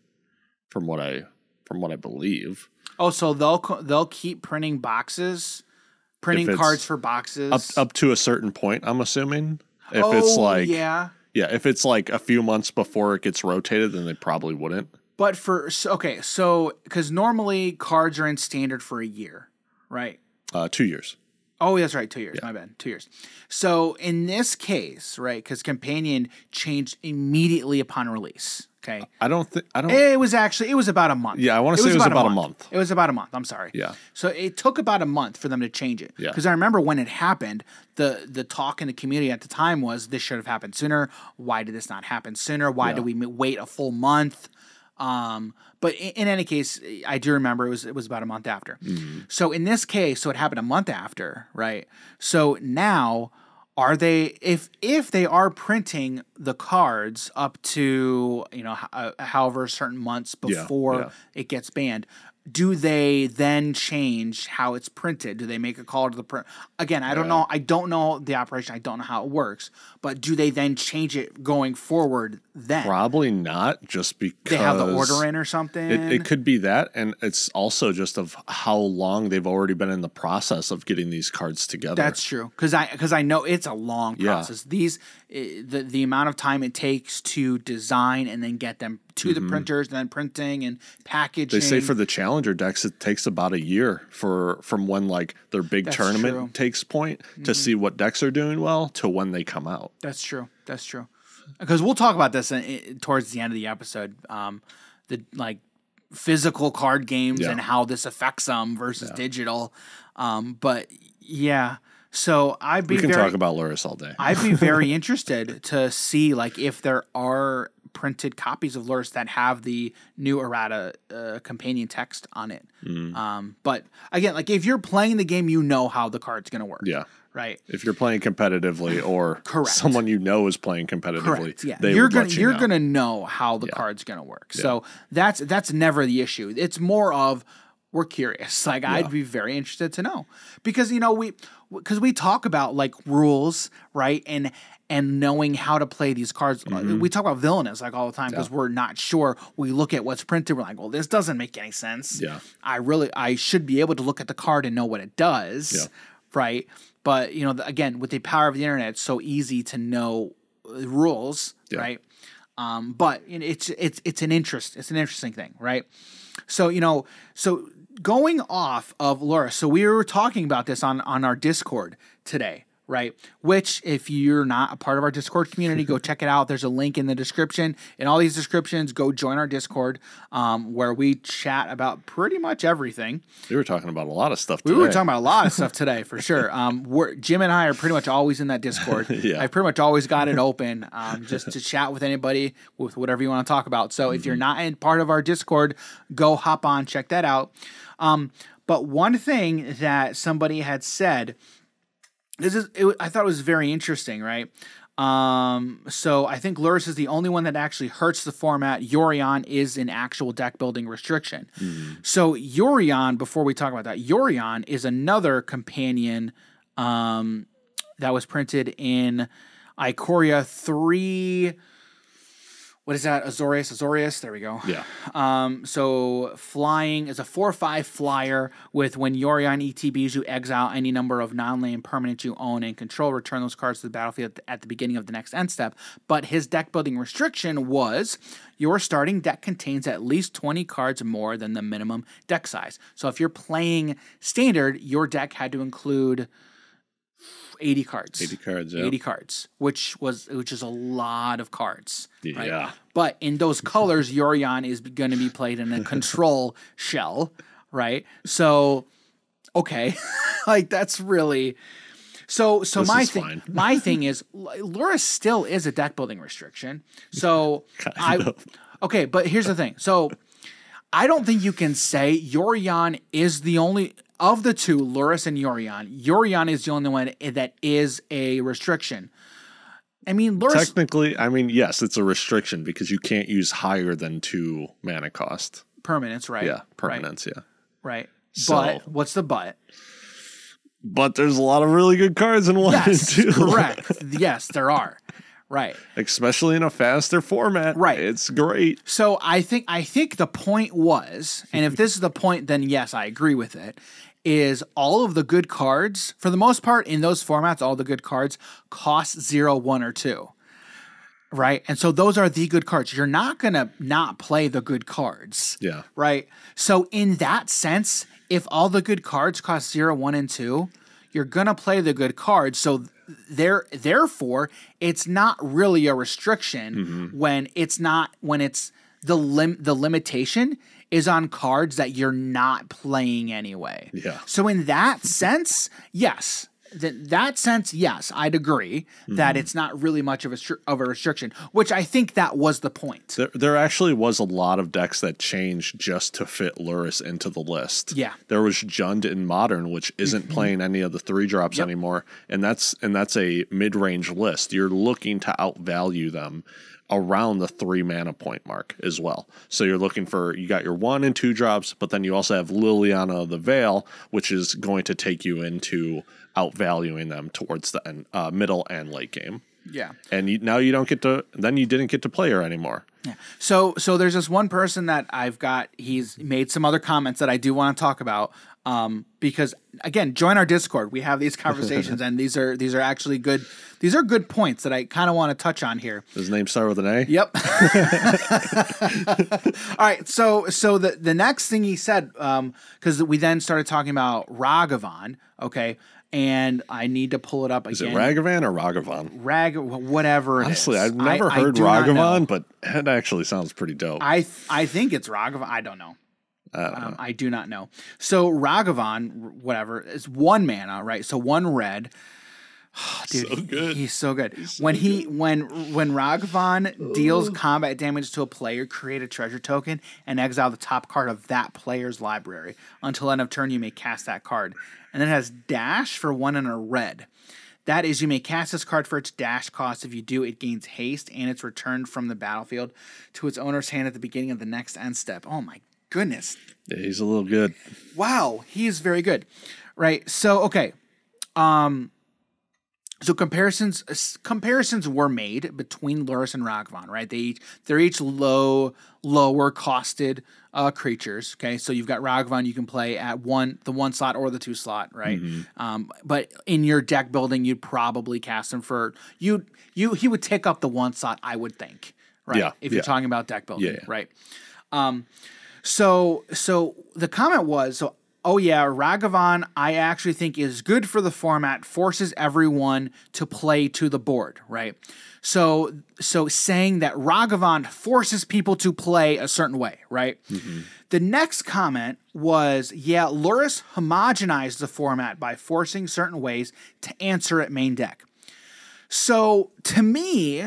From what I from what I believe, Oh, so they'll they'll keep printing boxes, printing cards for boxes up up to a certain point, I'm assuming. If it's Oh, like yeah, yeah, if it's like a few months before it gets rotated, then they probably wouldn't. but for okay, so because normally cards are in standard for a year, right? Uh, two years. Oh, that's right. Two years. My bad. Two years. So in this case, right, because Companion changed immediately upon release. Okay. I don't think I don't. It was actually it was about a month. Yeah, I wanna say it was about a month. It was about a month. I'm sorry. Yeah. So it took about a month for them to change it. Yeah. Because I remember when it happened, the the talk in the community at the time was this should have happened sooner. Why did this not happen sooner? Why Yeah. did we wait a full month? Um, but in, in any case, I do remember it was it was about a month after. Mm-hmm. So in this case, so it happened a month after, right? So now are they if if they are printing the cards up to you know h- uh, however certain months before yeah. it gets banned do they then change how it's printed do they make a call to the print again i don't know i don't know the operation i don't know how it works but do they then change it going forward then Probably not, just because they have the order in or something It, it could be that, and it's also just of how long they've already been in the process of getting these cards together. That's true because I because I know it's a long Yeah. process. These eh, the the amount of time it takes to design and then get them to the printers and then printing and packaging. Mm-hmm. they say for the challenger decks, it takes about a year for from when like their big That's tournament true. Mm-hmm. takes point to see what decks are doing well to when they come out. That's true. That's true. Because we'll talk about this in, towards the end of the episode. Um, the like physical card games Yeah. and how this affects them versus digital. Um, but yeah, so I'd be We can very, talk about Lurrus all day. I'd be very <laughs> interested to see like if there are printed copies of Lurrus that have the new errata uh, companion text on it. Mm. Um, but again, like if you're playing the game, you know how the card's gonna work. yeah. Right. If you're playing competitively or <laughs> Correct. someone you know is playing competitively, Correct. Yeah, they you're gonna you you're know. gonna know how the card's gonna work. So that's that's never the issue. It's more of we're curious. <laughs> Like I'd be very interested to know because you know we because we talk about like rules right and and knowing how to play these cards. Mm-hmm. We talk about villainous like all the time because we're not sure. We look at what's printed. We're like, well, this doesn't make any sense. Yeah. I really I should be able to look at the card and know what it does. Yeah. Right. But you know, the, again, with the power of the internet, it's so easy to know uh, rules, Yeah. right? Um, but you know, it's it's it's an interest. It's an interesting thing, right? So you know, so going off of Laura, so we were talking about this on on our Discord today, right? Which, if you're not a part of our Discord community, go <laughs> check it out. There's a link in the description. In all these descriptions, go join our Discord, um, where we chat about pretty much everything. We were talking about a lot of stuff We were talking about a lot of stuff <laughs> today for sure. Um, we're, Jim and I are pretty much always in that Discord. <laughs> Yeah. I've pretty much always got it open um, just to chat with anybody with whatever you want to talk about. So if you're not in part of our Discord, go hop on, check that out. Um, but one thing that somebody had said, this is it, I thought it was very interesting, right? Um, so I think Lurrus is the only one that actually hurts the format. Yorion is an actual deck building restriction. So Yorion, before we talk about that, Yorion is another companion um, that was printed in Ikoria three. What is that? Azorius, Azorius. There we go. Yeah. Um, so flying is a four or five flyer with when Yorion ETBs you exile any number of non-land permanents you own and control, return those cards to the battlefield at the beginning of the next end step. But his deck building restriction was your starting deck contains at least 20 cards more than the minimum deck size. So if you're playing standard, your deck had to include 80 cards. 80 cards, yeah. 80 cards, which was which is a lot of cards. right? Yeah. But in those colors, Yorion is going to be played in a control <laughs> shell, right? So, okay, <laughs> like that's really. So, so This my thing, <laughs> my thing is, Lurrus still is a deck building restriction. So, I of. okay, but here's the thing. So, I don't think you can say Yorion is the only of the two, Lurrus and Yorion. Yorion is the only one that is a restriction. I mean, Lurrus. Technically, I mean, yes, it's a restriction because you can't use higher than two mana cost. permanents, right? Yeah, permanents, yeah. Right. right. So- but what's the but? But there's a lot of really good cards in one Yes, and two. <laughs> correct. yes, there are. Right. Especially in a faster format. Right. It's great. So I think I think the point was, and if <laughs> this is the point, then yes, I agree with it. Is all of the good cards, for the most part, in those formats, all the good cards cost zero, one, or two. Right. And so those are the good cards. You're not gonna not play the good cards. Yeah. Right. So in that sense, if all the good cards cost zero, one, and two, you're gonna play the good cards. So there, therefore, it's not really a restriction mm-hmm. when it's not when it's the lim the limitation is on cards that you're not playing anyway. Yeah. So in that sense, yes. That that sense, yes, I'd agree that it's not really much of a of a restriction, which I think that was the point. There, there actually was a lot of decks that changed just to fit Lurrus into the list. Yeah. Mm-hmm. There was Jund in Modern, which isn't playing any of the three drops anymore, and that's and that's a mid range list. You're looking to outvalue them around the three mana point mark as well. So you're looking for you got your one and two drops, but then you also have Liliana of the Veil, which is going to take you into outvaluing them towards the end, uh, middle and late game. Yeah. And you, now you don't get to then you didn't get to play her anymore. Yeah. So so there's this one person that I've got. He's made some other comments that I do want to talk about. Um, because again, join our Discord. We have these conversations, <laughs> and these are these are actually good. These are good points that I kind of want to touch on here. Does his name start with an A? Yep. <laughs> <laughs> All right. So so the the next thing he said, um, because we then started talking about Ragavan. Okay. And I need to pull it up Is again. it Ragavan or Ragavan? Rag, whatever it Honestly, is. I've never I- I heard not. Ragavan, but it actually sounds pretty dope. I I think it's Ragavan. I don't know. Um, I do not know. So Ragavan, whatever, is one mana, right? So one red. <sighs> <sighs> Dude, So he- good. he's so good. when he when when Ragavan deals combat damage to a player, create a treasure token and exile the top card of that player's library. Until end of turn, you may cast that card. And then it has dash for one and a red. That is, you may cast this card for its dash cost. If you do, it gains haste and it's returned from the battlefield to its owner's hand at the beginning of the next end step. Oh my goodness. Yeah, he's a little good. Wow, he's very good. Right. So, okay. Um so comparisons comparisons were made between Luris and Ragavan, right? They each, they're each low lower costed uh, creatures. Okay, so you've got Ragavan you can play at one the one slot or the two slot, right? Um, but in your deck building, you'd probably cast him for you you he would take up the one slot, I would think, right? Yeah, if you're talking about deck building, Yeah, yeah. right? Um, so so the comment was so oh yeah, Ragavan I actually think is good for the format, forces everyone to play to the board, right? So so saying that Ragavan forces people to play a certain way, right? Mm-hmm. The next comment was yeah, Lurrus homogenized the format by forcing certain ways to answer at main deck. So to me,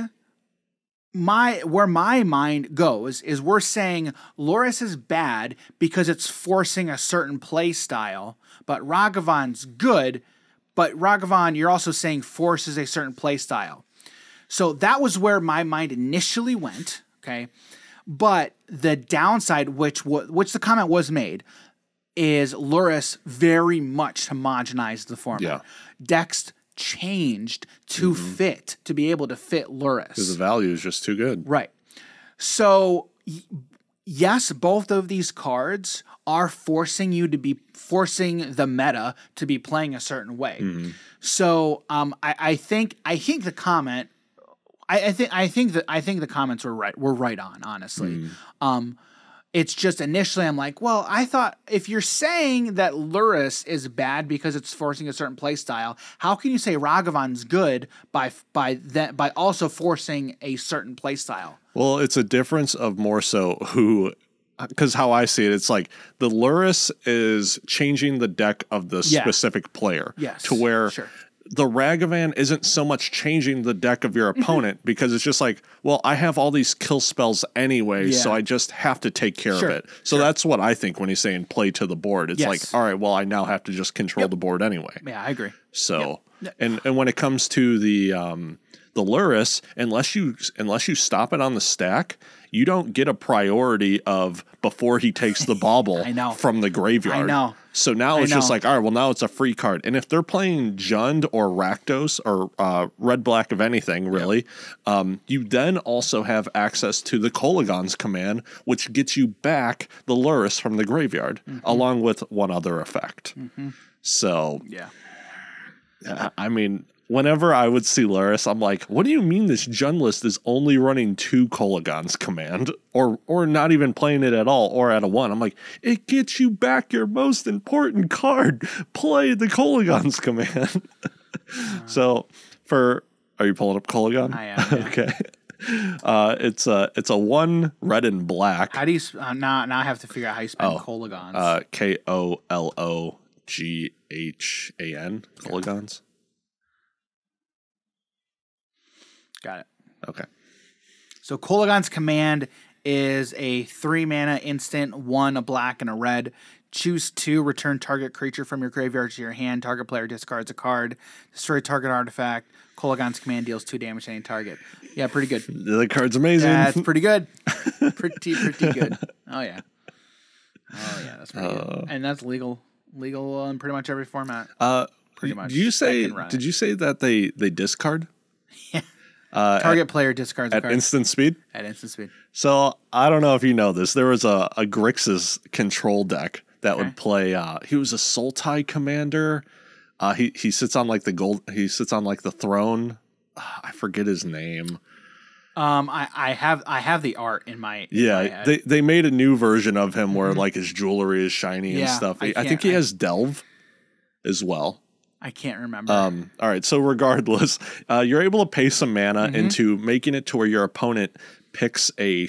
my where my mind goes is we're saying Lurrus is bad because it's forcing a certain play style, but Ragavan's good, but Ragavan you're also saying forces a certain play style. So that was where my mind initially went, okay? But the downside which which the comment was made is Lurrus very much homogenized the format. Yeah. Decks changed to fit to be able to fit Lurrus. Because the value is just too good. Right. So yes, both of these cards are forcing you to be forcing the meta to be playing a certain way. So um, I, I think I think the comment I, I think I think that I think the comments were right were right on, honestly. Um it's just initially I'm like, well, I thought if you're saying that Lurrus is bad because it's forcing a certain play style, how can you say Ragavan's good by by that by also forcing a certain play style? Well, it's a difference of more so who, uh, because how I see it, it's like the Lurrus is changing the deck of the Yeah. specific player. Yes, To where sure. The Ragavan isn't so much changing the deck of your <laughs> opponent because it's just like, well, I have all these kill spells anyway, so I just have to take care Sure, of it. So that's what I think when he's saying play to the board. It's Yes. like, all right, well, I now have to just control the board anyway. Yeah, I agree. So And and when it comes to the um the Lurrus, unless you unless you stop it on the stack, you don't get a priority of before he takes the <laughs> bauble I know. from the graveyard. I know. So now it's just like, all right, well now it's a free card. And if they're playing Jund or Rakdos or uh, Red Black of anything, really, um, you then also have access to the Kolaghan's command, which gets you back the Lurrus from the graveyard, Mm-hmm. along with one other effect. So Yeah. I mean, whenever I would see Lurrus, I'm like, what do you mean this Jund list is only running two Kolaghan's command or or not even playing it at all or at a one? I'm like, it gets you back your most important card. <laughs> Play the Kolaghan's command. <laughs> so for are you pulling up Kolaghan? I am, yeah. <laughs> okay. Uh, it's a it's a one red and black. How do you? sp- Uh, now, now I have to figure out how you spell Oh, Kolaghan's. Uh, K O L O G H A N. Kolaghan's. Got it. Okay. So Kolaghan's command is a three mana instant, one a black and a red. Choose two, return target creature from your graveyard to your hand. Target player discards a card. Destroy target artifact. Kolaghan's command deals two damage to any target. Yeah, pretty good. The card's amazing. That's pretty good. <laughs> pretty pretty good. Oh yeah. Oh yeah, that's pretty good. And that's legal legal in pretty much every format. uh, Pretty much. Did you say? Did you say that they they discard <laughs> Target player discards a at instant speed? at instant speed. So I don't know if you know this. There was a a Grixis control deck that Okay. would play. Uh, he was a Sultai commander. Uh, he he sits on like the gold. He sits on like the throne. I forget his name. Um, I, I have I have the art in my in my Yeah, head. they they made a new version of him where like his jewelry is shiny and Mm-hmm. Stuff. I I, think he I- has Delve as well. I can't remember. Um, all right. So regardless, <laughs> uh, you're able to pay some mana Mm-hmm. into making it to where your opponent picks a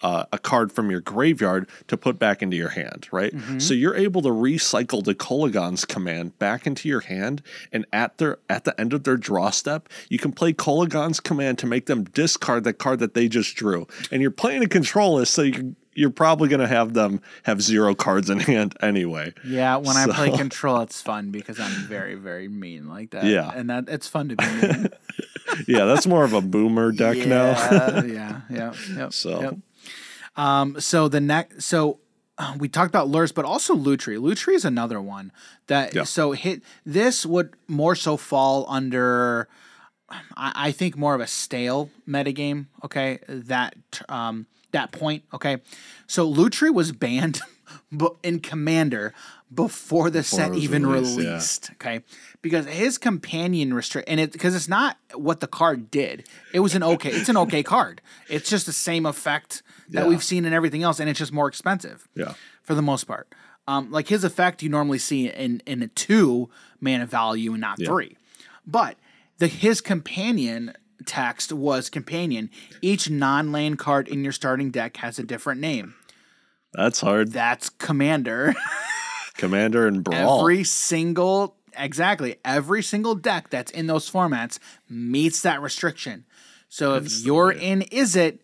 uh, a card from your graveyard to put back into your hand, right? Mm-hmm. So you're able to recycle the Kolaghan's command back into your hand, and at their at the end of their draw step, you can play Kolaghan's command to make them discard the card that they just drew. And you're playing a control list, so you can, you're probably going to have them have zero cards in <laughs> hand anyway. yeah, when I play <laughs> control, it's fun because I'm very very mean like that. Yeah. and that it's fun to be mean. <laughs> yeah, that's more of a boomer deck now. yeah, yeah, yeah, yep, So- yep. Um, so the next, so uh, we talked about Lurrus, but also Lutri. Lutri is another one that Yeah. so hit. This would more so fall under, I, I think, more of a stale metagame. Okay, that um that point. Okay, so Lutri was banned, <laughs> in Commander before the set even released, yeah. Okay, because his companion restrict and it because it's not what the card did. It was an okay. it's an okay card. It's just the same effect that Yeah. we've seen in everything else, and it's just more expensive. Yeah. for the most part. Um, like his effect, you normally see in in a two mana value and not three. But the his companion text was companion. Each non-land card in your starting deck has a different name. That's hard. That's commander. <laughs> Commander and Brawl. Every single exactly every single deck that's in those formats meets that restriction. So if you're in is it,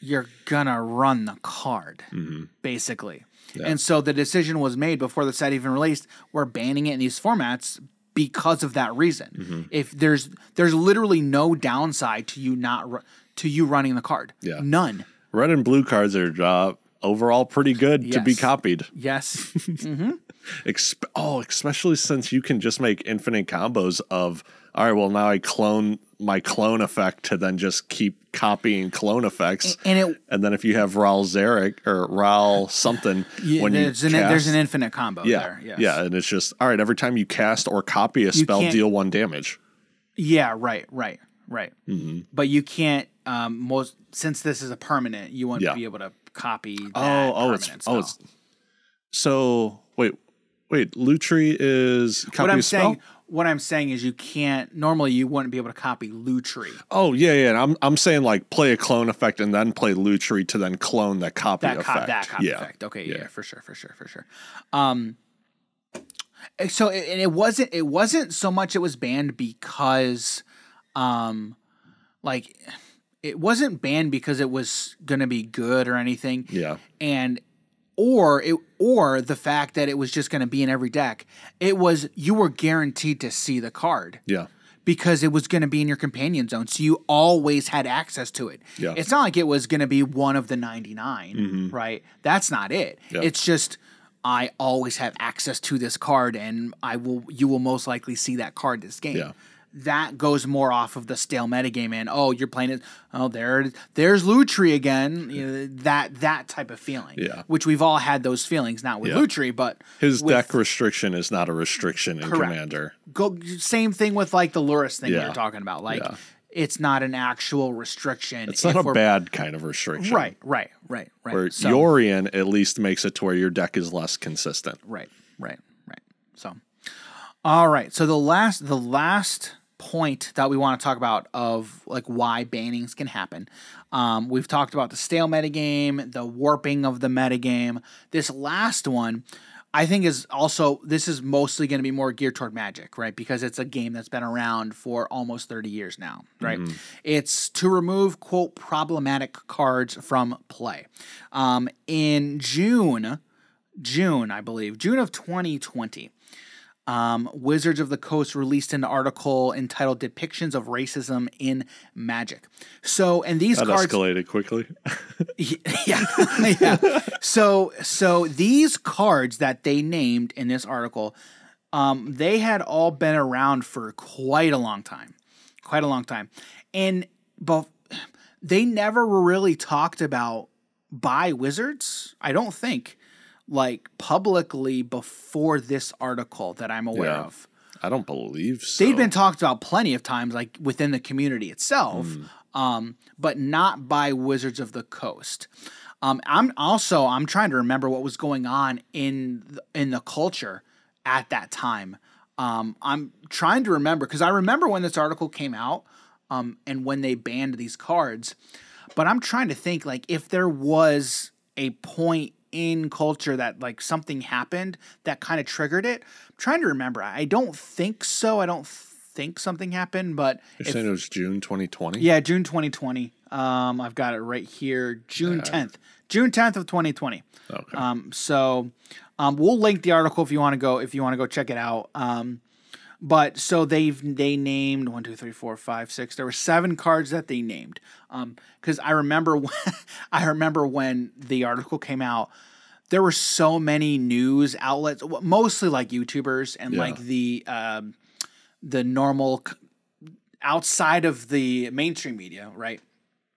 you're gonna run the card mm-hmm. basically. And so the decision was made before the set even released. We're banning it in these formats because of that reason. If there's there's literally no downside to you not ru- to you running the card. Yeah. None. Red and blue cards are uh, overall pretty good to be Yes. copied. Yes. <laughs> Exp- oh, especially since you can just make infinite combos of, all right, well, now I clone my clone effect to then just keep copying clone effects. and it And then if you have Ral Zarek or Raul something, yeah, when you there's an cast, there's an infinite combo yeah, there. Yes. yeah, and it's just all right. Every time you cast or copy a spell, deal one damage. Yeah, right, right, right. Mm-hmm. But you can't um most since this is a permanent, you won't Yeah. be able to copy that Oh, oh, it's permanent oh, it's so wait, wait. Lutri is copy what I'm spell? saying what I'm saying is you can't normally you wouldn't be able to copy Lutri. Oh yeah, yeah. I'm I'm saying like play a clone effect and then play Lutri to then clone that copy That effect. co- that copy yeah. effect. Okay, yeah. Yeah. for sure, for sure, for sure. Um eh, so it, and it wasn't it wasn't so much it was banned because um like it wasn't banned because it was going to be good or anything. Yeah. and or it or the fact that it was just going to be in every deck. It was you were guaranteed to see the card Yeah. because it was going to be in your companion zone. So you always had access to it. Yeah. Mm-hmm. It's not like it was going to be one of the 99, right? That's not it. Yeah. It's just I always have access to this card and I will you will most likely see that card this game. Yeah. That goes more off of the stale metagame and oh you're playing it oh there there's Lutri again you know, that that type of feeling Yeah. which we've all had those feelings not with Yeah. Lutri but His with- deck restriction is not a restriction in Correct. Commander. go same thing with like the Lurrus thing Yeah. you're talking about. Like Yeah. it's not an actual restriction. It's not a bad kind of restriction. Right, right, right, right. Where So- Yorion at least makes it to where your deck is less consistent. right, right, right. So, all right. So the last, the last point that we want to talk about of like why bannings can happen. Um, we've talked about the stale metagame, the warping of the metagame. This last one, I think is also this is mostly going to be more geared toward Magic, right? Because it's a game that's been around for almost 30 years now, right? It's to remove quote problematic cards from play. Um, in June, June, I believe, June of 2020, um, Wizards of the Coast released an article entitled "Depictions of Racism in Magic." So, and these That cards, escalated quickly. <laughs> yeah, <laughs> yeah. So, so these cards that they named in this article, um, they had all been around for quite a long time, quite a long time, and but they never really talked about by Wizards. I don't think like publicly before this article that I'm aware Yeah. of. I don't believe so. They'd been talked about plenty of times, like within the community itself, um, but not by Wizards of the Coast. Um, I'm also I'm trying to remember what was going on in the, in the culture at that time. Um, I'm trying to remember because I remember when this article came out um, and when they banned these cards, but I'm trying to think like if there was a point in culture that like something happened that kind of triggered it. I'm trying to remember. I don't think so. I don't think something happened, but You're if- saying it was June 2020? yeah, June 2020. Um, I've got it right here. June 10th. June 10th of 2020. Okay. Um, so um, we'll link the article if you want to go if you want to go check it out. Um, but so they've they named one, two, three, four, five, six. There were seven cards that they named. Um, because I remember <laughs> when, I remember when the article came out. There were so many news outlets, mostly like YouTubers and Yeah. like the um, the normal outside of the mainstream media, right?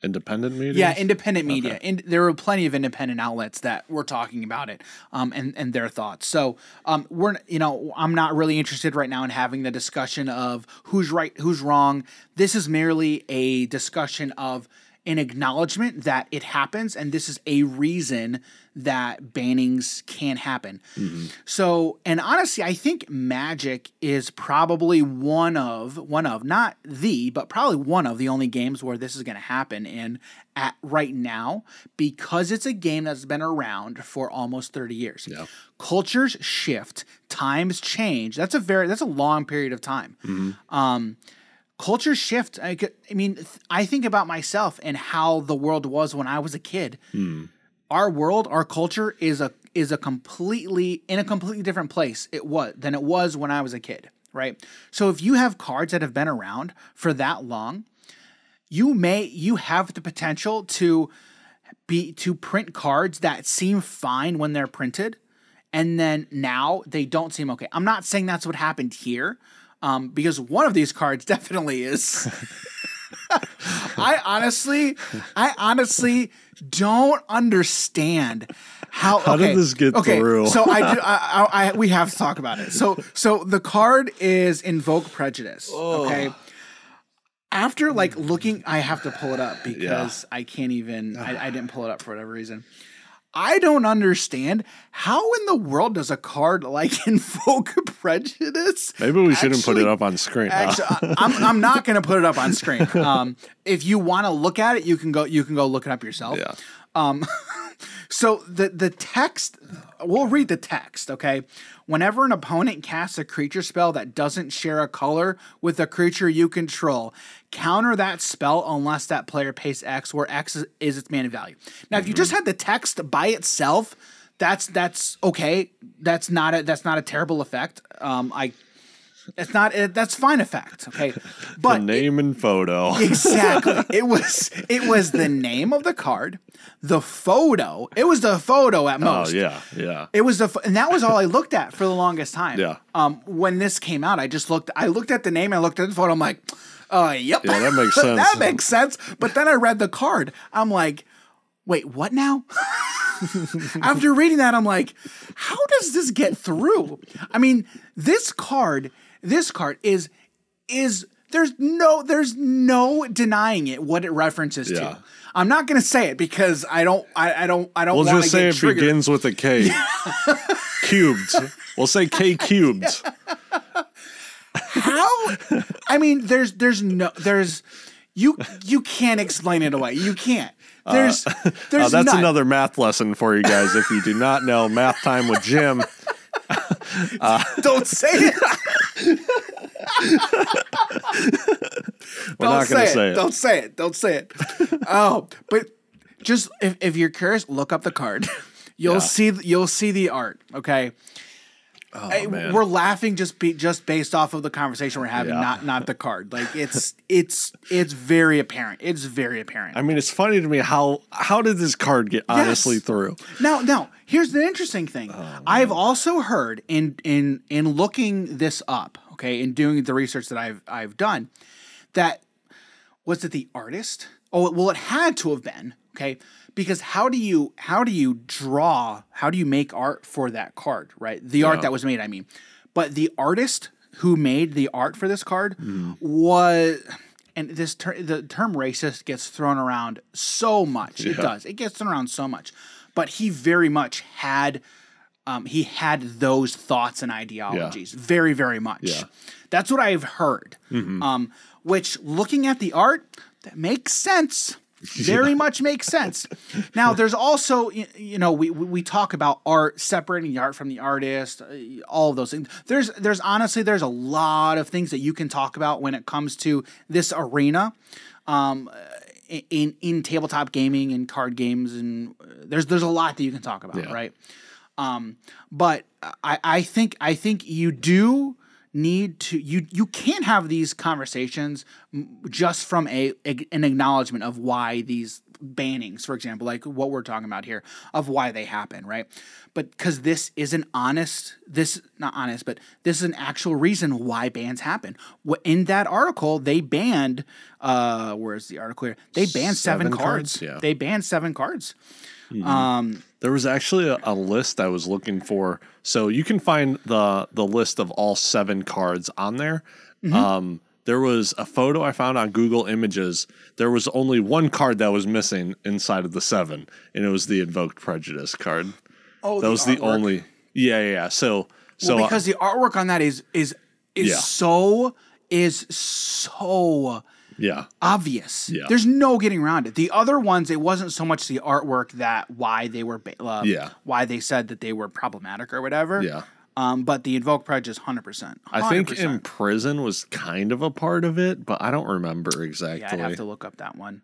Independent media? Yeah, independent media. And there were plenty of independent outlets that were talking about it um, and, and their thoughts. So um, we're, you know, I'm not really interested right now in having the discussion of who's right, who's wrong. This is merely a discussion of an acknowledgement that it happens and this is a reason that bannings can happen. So, and honestly, I think Magic is probably one of one of not the, but probably one of the only games where this is going to happen in at right now because it's a game that's been around for almost 30 years. Yeah. Cultures shift, times change. That's a very that's a long period of time. Um cultures shift. I, I mean, th- I think about myself and how the world was when I was a kid hmm. our world, our culture is a is a completely in a completely different place it was than it was when I was a kid, right? So if you have cards that have been around for that long, you may you have the potential to be to print cards that seem fine when they're printed and then now they don't seem okay. I'm not saying that's what happened here. Um, because one of these cards <laughs> definitely is I honestly, I honestly don't understand how. How did this get okay, through? so I, do, <laughs> I, I, I, we have to talk about it. So, so the card is invoke prejudice. Okay. After like looking, I have to pull it up because I can't even. I, I didn't pull it up for whatever reason. I don't understand how in the world does a card like <laughs> invoke prejudice? Maybe we shouldn't put it up on screen. huh? Actually, <laughs> I'm, I'm not going to put it up on screen. <laughs> Um, if you want to look at it, you can go you can go look it up yourself. yeah. So the the text, we'll read the text. Okay, whenever an opponent casts a creature spell that doesn't share a color with a creature you control, counter that spell unless that player pays X, where X is, its mana value. Now, if you just had the text by itself, that's that's okay. That's not a that's not a terrible effect. Um, I it's not it, that's fine effect. Okay, <laughs> but the name and photo. <laughs> exactly it was it was the name of the card, the photo. It was the photo at oh most. yeah, yeah. It was the, and that was all I looked at for the longest time. Yeah. Um, when this came out, I just looked. I looked at the name. I looked at the photo. I'm like, oh, yep. Yeah, that makes <laughs> sense. that makes sense. But then I read the card. I'm like, wait, what now? <laughs> After reading that, I'm like, how does this get through? I mean, this card, this card is is there's no there's no denying it what it references Yeah. to. I'm not gonna say it because I don't I, I don't I don't We'll just say it triggered. begins with a K. <laughs> cubed. We'll say K cubed. How? I mean, there's there's no there's you you can't explain it away. You can't. There's <laughs> there's Uh, that's none. another math lesson for you guys. If you do not know math time with Jim, <laughs> Don't say it. <laughs> we're Don't not going to say it. Don't say it. Don't say it. oh, but just if, if you're curious, look up the card. You'll Yeah. see you'll see the art. Okay. Oh, man. we're laughing just be, just based off of the conversation we're having, Yeah. not not the card. Like it's it's it's very apparent. It's very apparent. I mean, it's funny to me how how did this card get honestly through? Now, now, here's the interesting thing. Oh, I've also heard in in in looking this up, okay, in doing the research that I've I've done, that was it the artist? Oh, well, it had to have been, okay, because how do you how do you draw? How do you make art for that card, right? The art that was made, I mean, but the artist who made the art for this card Mm-hmm. was. And this ter- the term racist gets thrown around so much. It does. It gets thrown around so much. But he very much had um, he had those thoughts and ideologies very very much. Yeah. That's what I've heard. Um, which looking at the art, that makes sense. <laughs> Very much makes sense. Now, there's also, you know, we, we we talk about art, separating the art from the artist, uh, all of those things. There's there's honestly there's a lot of things that you can talk about when it comes to this arena um, in in tabletop gaming and card games, and uh, there's there's a lot that you can talk about, Yeah. right? Um, but I, I think I think you do need to you you can't have these conversations just from a, a- an acknowledgement of why these bannings, for example, like what we're talking about here, of why they happen, right? But because this is an honest, this not honest, but this is an actual reason why bans happen. In that article, they banned. Uh, where's the article here? They banned seven, Seven cards. cards? Yeah. They banned seven cards. Um, There was actually a, a list I was looking for. So you can find the the list of all seven cards on there. Mm-hmm. Um, there was a photo I found on Google Images. There was only one card that was missing inside of the seven, and it was the Invoked Prejudice card. oh, That was the only. Yeah, yeah. yeah. So, so well, uh, because the artwork on that is is is Yeah. so is so yeah, obvious. Yeah. There's no getting around it. The other ones, it wasn't so much the artwork that why they were ba- uh, Yeah. why they said that they were problematic or whatever. yeah. Um, but the invoke prejudice, hundred percent. I think in prison was kind of a part of it, but I don't remember exactly. yeah, I'd have to look up that one.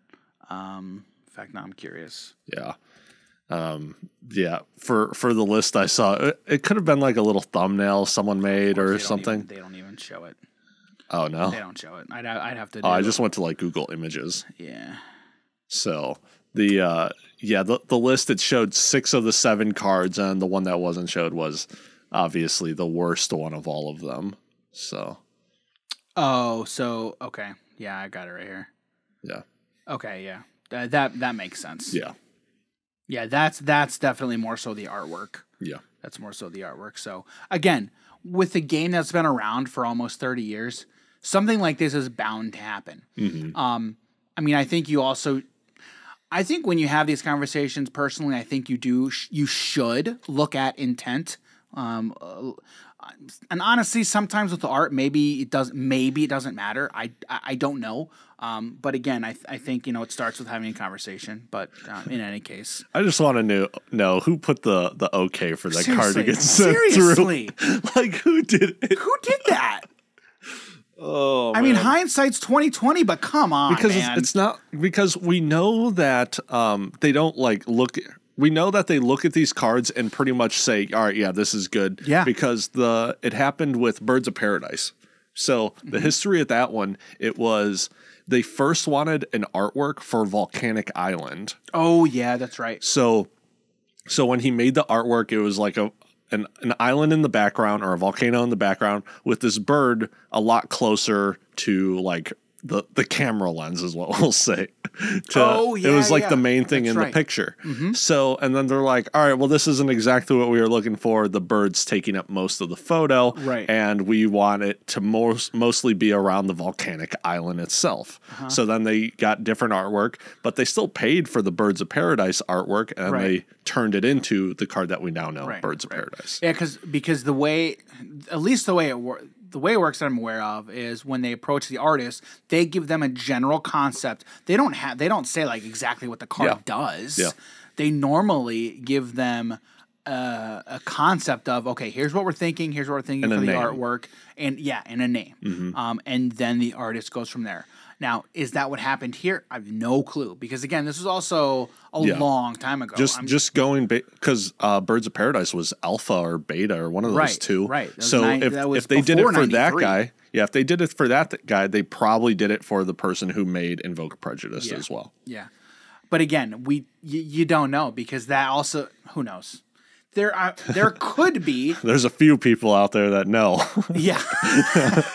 Um, in fact, now I'm curious. Yeah. Um, yeah, for for the list I saw, it, it could have been like a little thumbnail someone made or don't something. even- they don't even show it. Oh no. They don't show it. I'd I'd have to. Oh, I just went to like Google Images. yeah. So the uh yeah, the the list it showed six of the seven cards and the one that wasn't showed was obviously the worst one of all of them. So Oh, so okay, yeah, I got it right here. yeah. Okay, yeah, Th- that that makes sense. Yeah. yeah, that's that's definitely more so the artwork. Yeah. That's more so the artwork. So again, with a game that's been around for almost thirty years, something like this is bound to happen. hmm Um, I mean, I think you also, I think when you have these conversations, personally, I think you do, sh- you should look at intent. Um, uh, and honestly, sometimes with the art, maybe it does, maybe it doesn't matter. I, I, I don't know. Um, but again, I, th- I think you know it starts with having a conversation. But um, in any case, I just want to know know who put the the okay for that Seriously, get sent seriously. through. <laughs> like who did it? who did that? Oh, I mean, hindsight's twenty twenty, but come on, because man. it's, it's not because we know that um, they don't like look we know that they look at these cards and pretty much say, "All right, yeah, this is good." Yeah. because the it happened with Birds of Paradise. So the Mm-hmm. history of that one, it was they first wanted an artwork for Volcanic Island. Oh yeah, that's right. So so when he made the artwork, it was like a an, an island in the background or a volcano in the background with this bird a lot closer to like the the camera lens is what <laughs> we'll say. To- Oh, it was like yeah. the main thing That's in right. the picture. So and then they're like, all right, well this isn't exactly what we were looking for. The bird's taking up most of the photo, Right. And we want it to most mostly be around the volcanic island itself. Uh-huh. So then they got different artwork, but they still paid for the Birds of Paradise artwork, and Right. they turned it into the card that we now know, Right, Birds of. Paradise. Yeah, because because the way, at least the way it works, the way it works that I'm aware of is when they approach the artist, they give them a general concept. They don't have they don't say like exactly what the card Yeah. does. Yeah. They normally give them uh, a concept of okay, here's what we're thinking, here's what we're thinking And for the name. artwork, and yeah, and a name, um, and then the artist goes from there. Now, is that what happened here? I have no clue because again, this was also a Yeah. long time ago. Just I'm- just going because uh, Birds of Paradise was alpha or beta or one of those Right, two. right. So nine- if if they did it for that guy, yeah, if they did it for that th- guy, they probably did it for the person who made Invoke Prejudice Yeah. as well. Yeah, but again, we you don't know because that also who knows. There are there could be <laughs> There's a few people out there that know. <laughs> yeah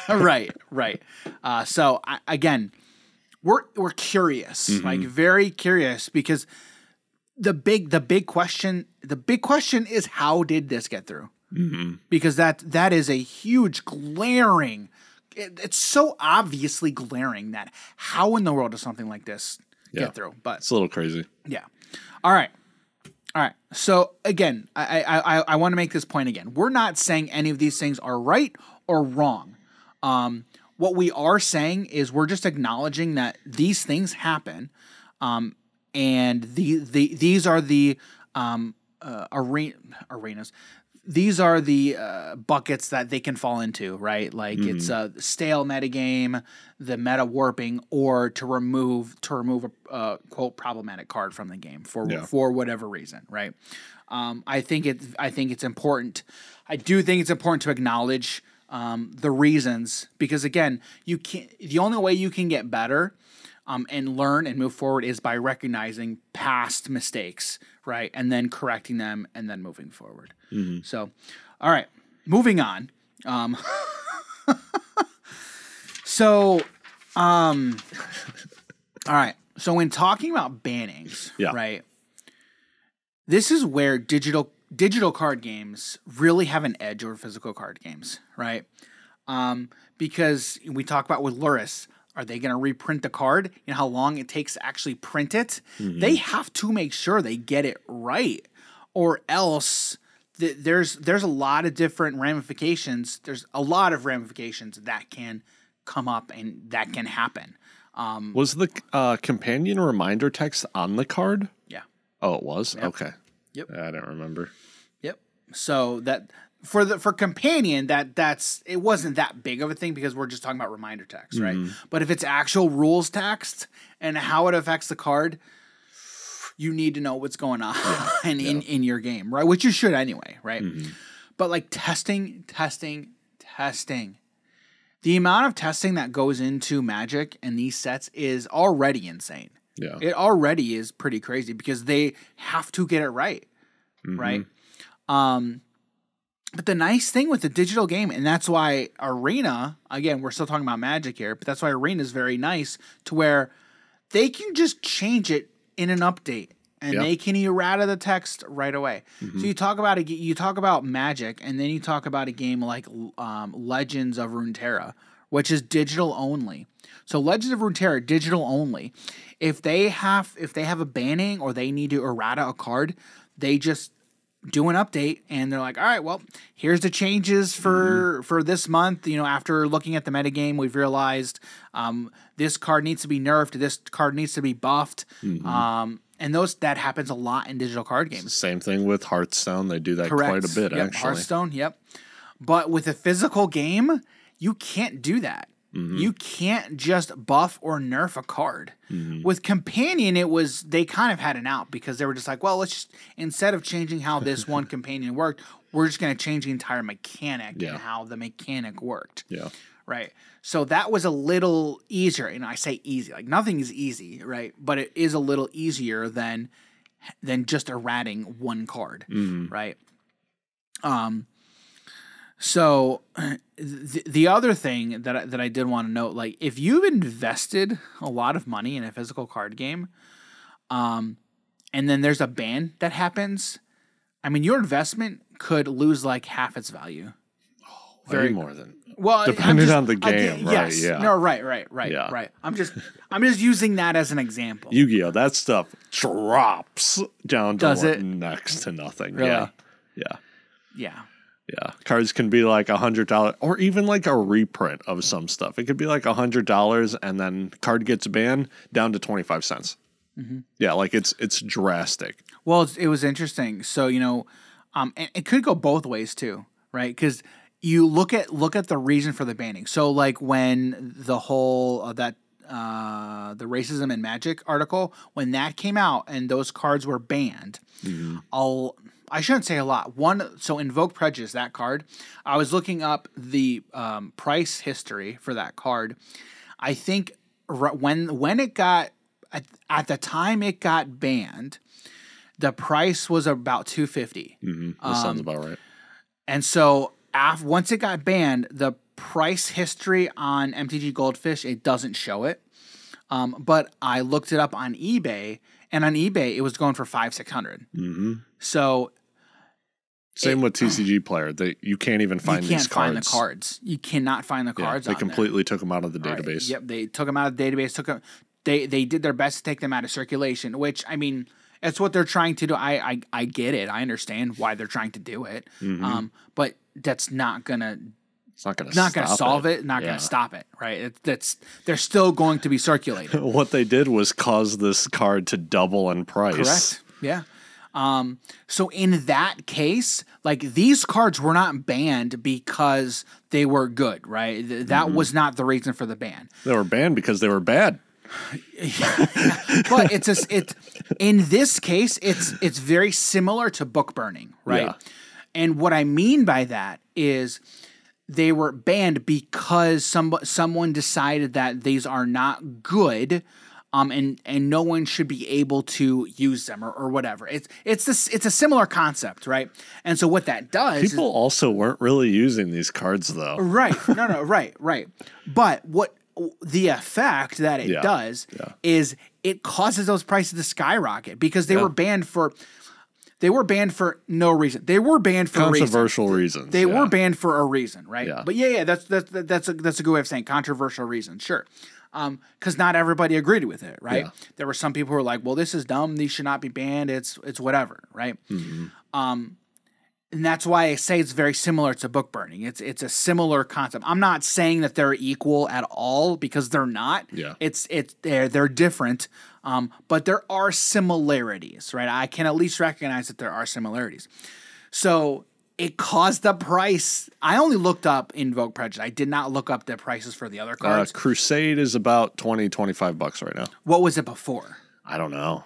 <laughs> right right. Uh, so I, again, we're we're curious like very curious because the big the big question the big question is how did this get through because that that is a huge glaring it, it's so obviously glaring that how in the world does something like this Yeah. get through but it's a little crazy. yeah. All right. All right. So again, I I, I, want to make this point again. We're not saying any of these things are right or wrong. Um, what we are saying is we're just acknowledging that these things happen, um, and the, the these are the um, uh, arena, arenas. These are the uh, buckets that they can fall into, right? Like it's a stale metagame, the meta warping, or to remove to remove a uh, quote problematic card from the game for Yeah. for whatever reason, right? Um, I think it. I think it's important. I do think it's important to acknowledge um, the reasons because again, you can't. The only way you can get better um, and learn and move forward is by recognizing past mistakes, right, and then correcting them and then moving forward. So, all right, moving on. Um, <laughs> so, um, all right. So when talking about bannings, Yeah. right, this is where digital digital card games really have an edge over physical card games, right? Um, because we talk about with Lurrus, are they going to reprint the card? You know how long it takes to actually print it? They have to make sure they get it right, or else th- there's there's a lot of different ramifications. There's a lot of ramifications that can come up and that can happen. Um, Was the uh, companion reminder text on the card? yeah. Oh, it was. Okay. Yep. I don't remember. Yep. So that for the for companion that that's it wasn't that big of a thing because we're just talking about reminder text, right? But if it's actual rules text and how it affects the card, you need to know what's going on <laughs> in, in your game, right? Which you should anyway, right? But like testing, testing, testing. The amount of testing that goes into Magic and these sets is already insane. Yeah. It already is pretty crazy because they have to get it right, right? Um, but the nice thing with the digital game, and that's why Arena, again, we're still talking about Magic here, but that's why Arena is very nice to where they can just change it in an update and Yep. they can errata the text right away. So you talk about a, g- you talk about Magic, and then you talk about a game like um, Legends of Runeterra, which is digital only. So Legends of Runeterra, digital only. If they have if they have a banning or they need to errata a card, they just do an update and they're like, all right, well, here's the changes for for this month. You know, after looking at the metagame, we've realized um, this card needs to be nerfed, this card needs to be buffed. Mm-hmm. Um, and those that happens a lot in digital card games. Same thing with Hearthstone. They do that Correct. quite a bit, Yep, actually. Hearthstone, yep. But with a physical game, you can't do that. Mm-hmm. You can't just buff or nerf a card. Mm-hmm. With companion, it was they kind of had an out because they were just like, well, let's just instead of changing how this one <laughs> companion worked, we're just going to change the entire mechanic Yeah. and how the mechanic worked. Yeah. Right. So that was a little easier. And I say easy, like nothing is easy, right? But it is a little easier than than just errating one card, right? Um so the, the other thing that I, that I did want to note like if you've invested a lot of money in a physical card game um and then there's a ban that happens, I mean your investment could lose like half its value. Way Very- more than Well, Depending just- on the game, right, Yes. yeah. No, right, right, right, Yeah. right. I'm just, I'm just using that as an example. Yu-Gi-Oh. That stuff drops down to Does it? next to nothing. Really? Yeah. Yeah. yeah, Yeah. Cards can be like a hundred dollars or even like a reprint of some stuff. It could be like a hundred dollars and then card gets banned down to twenty five cents. Mm-hmm. Yeah, like it's it's drastic. Well, it was interesting. So you know, um, and it could go both ways too, right? Because you look at look at the reason for the banning. So like when the whole uh, that uh, the racism and magic article when that came out and those cards were banned, I'll I shouldn't say a lot. One so invoke prejudice that card. I was looking up the um, price history for that card. I think r- when when it got at, at the time it got banned, the price was about two fifty. Mm-hmm. That Um, sounds about right. And so af- once it got banned, the price history on MTG Goldfish it doesn't show it. Um, but I looked it up on eBay, and on eBay it was going for five six hundred. Mm-hmm. So Same with TCG player. They you can't even find you can't these find cards. the cards. You cannot find the Yeah, cards. they on there. completely took them out of the Right. database. Yep, they took them out of the database. Took them. They they did their best to take them out of circulation. Which I mean, it's what they're trying to do. I I, I get it. I understand why they're trying to do it. Mm-hmm. Um, but that's not gonna It's not to not gonna solve it. Not Yeah. gonna stop it. Right? It, that's they're still going to be circulated. <laughs> What they did was cause this card to double in price. Correct. Yeah. Um, so in that case, like these cards were not banned because they were good, right? Th- That Mm-hmm. was not the reason for the ban. They were banned because they were bad. <laughs> but it's a, it in this case it's it's very similar to book burning right Yeah. And what i mean by that is they were banned because some someone decided that these are not good um and and no one should be able to use them or, or whatever it's it's this it's a similar concept right and so what that does is- People also weren't really using these cards though. Right. <laughs> No, no, right, right. But what the effect that it Yeah, does yeah. is it causes those prices to skyrocket because they Yeah. were banned for they were banned for no reason. They were banned for a reason. Controversial reasons. They yeah. were banned for a reason, right? Yeah. But yeah, yeah, that's that's that's a that's a good way of saying controversial reasons. sure. Um, because not everybody agreed with it, right? Yeah. There were some people who were like, "Well, this is dumb. These should not be banned. It's it's whatever," right? Mm-hmm. Um, and that's why I say it's very similar to book burning. It's it's a similar concept. I'm not saying that they're equal at all because they're not. Yeah. It's it's they're they're different. Um, but there are similarities, right? I can at least recognize that there are similarities. So it caused the price. I only looked up Invoke Prejudice. I did not look up the prices for the other Uh, cards. Crusade is about 20, 25 bucks right now. what was it before? I don't know.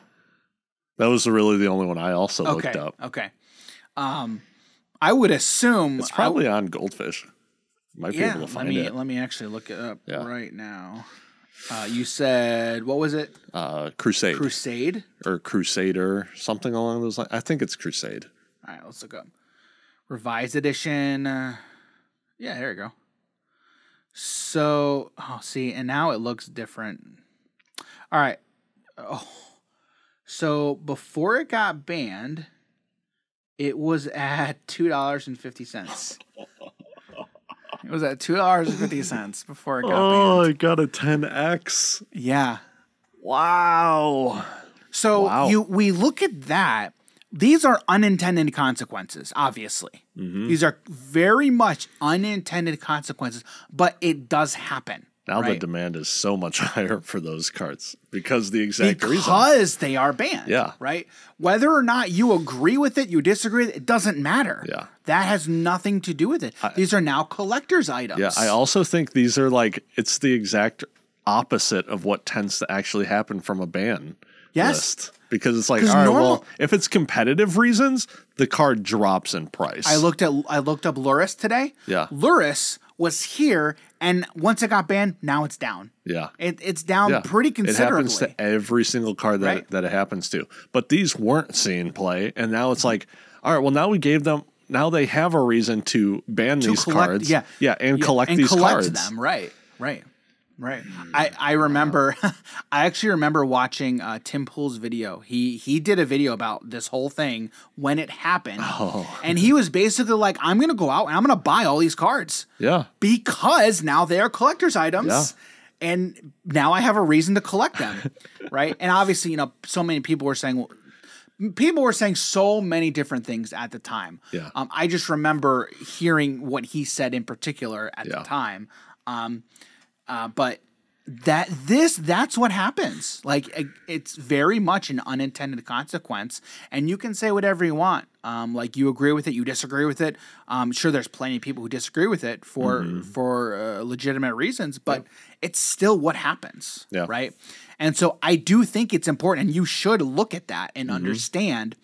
That was really the only one I also Okay. looked up. Okay. Um, I would assume It's probably on Goldfish. Might be yeah. able to Let me it. let me actually look it up Yeah. right now. Uh, you said what was it? Uh, Crusade Crusade. or Crusader, something along those lines. I think it's Crusade. All right, let's look up revised edition. Uh, yeah, here we go. So, oh, see, and now it looks different. All right. Oh, so before it got banned, it was at two dollars and fifty cents. <laughs> It was at two dollars and fifty cents before it got banned. I got a 10x. Yeah. Wow. So Wow. you we look at that. These are unintended consequences, obviously. Mm-hmm. These are very much unintended consequences, but it does happen, Now the demand is so much <laughs> higher for those cards because the exact reason. because they are banned. Yeah. Right? Whether or not you agree with it, you disagree with it, it doesn't matter. Yeah. That has nothing to do with it. These are now collector's items. Yeah, I also think these are like it's the exact opposite of what tends to actually happen from a ban Yes. list. Because it's like, all right, normal- well, if it's competitive reasons, the card drops in price. I looked at I looked up Lurrus today. Yeah. Lurrus was here and once it got banned, now it's down. yeah. It, it's down Yeah. pretty It considerably. happens to every single card that, Right. that it happens to. But these weren't seeing play, and now it's like, all right, well, now we gave them. Now they have a reason to ban to these collect, cards, yeah, yeah, and Yeah, collect and these collect cards. them. Right, right, right. I I remember. <laughs> I actually remember watching uh, Tim Pool's video. He he did a video about this whole thing when it happened, Oh. and he was basically like, "I'm gonna go out and I'm gonna buy all these cards Yeah, because now they are collector's items." Yeah. And now I have a reason to collect them, <laughs> right? And obviously, you know, so many people were saying, people were saying so many different things at the time. Yeah. Um, I just remember hearing what he said in particular at Yeah. the time. Um, uh, but that this that's what happens. Like it's very much an unintended consequence, and you can say whatever you want. Um, like you agree with it, you disagree with it. Um, sure, there's plenty of people who disagree with it for Mm-hmm. for uh, legitimate reasons, but it's still what happens, Yeah. right? And so I do think it's important, and you should look at that and understand.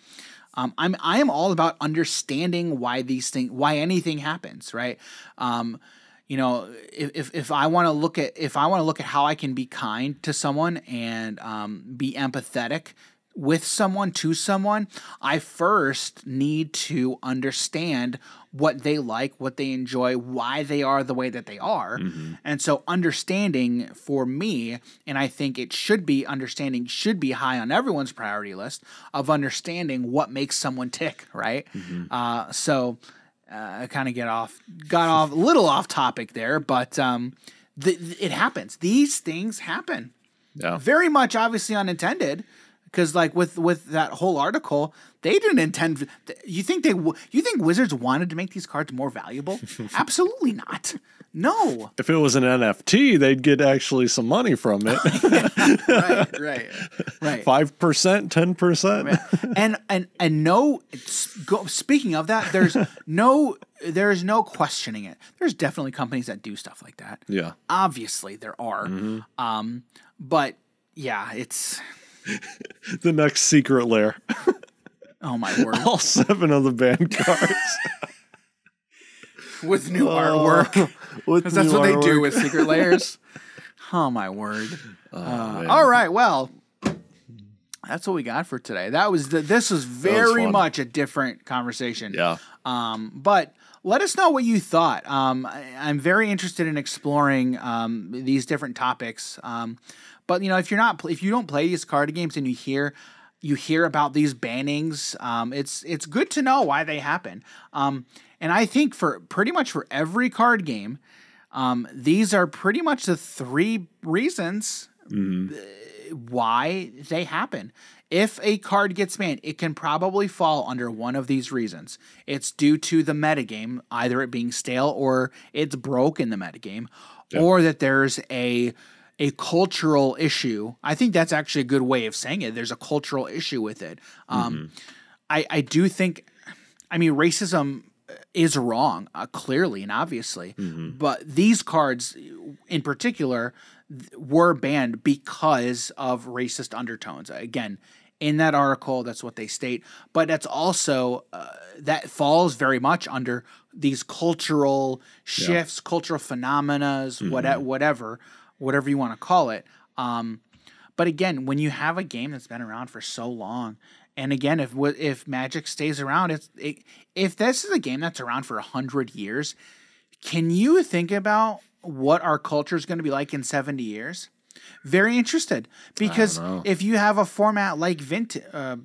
Um, I'm I am all about understanding why these things, why anything happens, right? Um, you know, if if, if I want to look at if I want to look at how I can be kind to someone and um, be empathetic with someone to someone, I first need to understand what they like, what they enjoy, why they are the way that they are. And so understanding for me, and I think it should be understanding should be high on everyone's priority list of understanding what makes someone tick, right? Uh, so I kind of get off, got off a little off topic there, but um, th- it happens. These things happen. Yeah, very much obviously unintended because like with with that whole article they didn't intend you think they you think wizards wanted to make these cards more valuable? <laughs> Absolutely not no. If it was an NFT, they'd get actually some money from it. <laughs> right right right. Five percent, ten percent. and and and no it's- go, speaking of that there's <laughs> no there's no questioning it. There's definitely companies that do stuff like that. Yeah, obviously there are. Um but yeah it's <laughs> the next secret lair. oh my word. All seven of the banned cards. with new artwork. With Because that's what they do with secret <laughs> lairs. oh my word! Oh, Uh, all right, well, that's what we got for today. That was the, this was very fun. much a different conversation. Yeah. Um, but let us know what you thought. Um, I, I'm very interested in exploring um, these different topics. Um, but you know, if you're not, if you don't play these card games and you hear you hear about these bannings, um, it's it's good to know why they happen. Um, and I think for pretty much for every card game, um, these are pretty much the three reasons why they happen. If a card gets banned, it can probably fall under one of these reasons. It's due to the metagame, either it being stale or it's broke in the metagame, or that there's a a cultural issue. I think that's actually a good way of saying it. There's a cultural issue with it. Um, I I do think, I mean, racism is wrong, uh, clearly and obviously. But these cards, in particular, th- were banned because of racist undertones. Again, in that article, that's what they state. But that's also uh, that falls very much under these cultural shifts, cultural phenomena, what, whatever, whatever you want to call it. Um, but again, when you have a game that's been around for so long, and again, if if Magic stays around, it's it, if this is a game that's around for a hundred years, can you think about what our culture is going to be like in seventy years? Very interested because if you have a format like Vint, uh,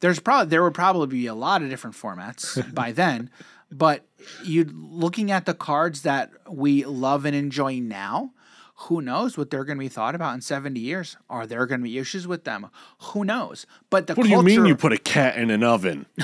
there's probably there would probably be a lot of different formats <laughs> by then. But you looking at the cards that we love and enjoy now, who knows what they're going to be thought about in 70 years? Are there going to be issues with them? Who knows? But the What do you mean you put a cat in an oven? <laughs>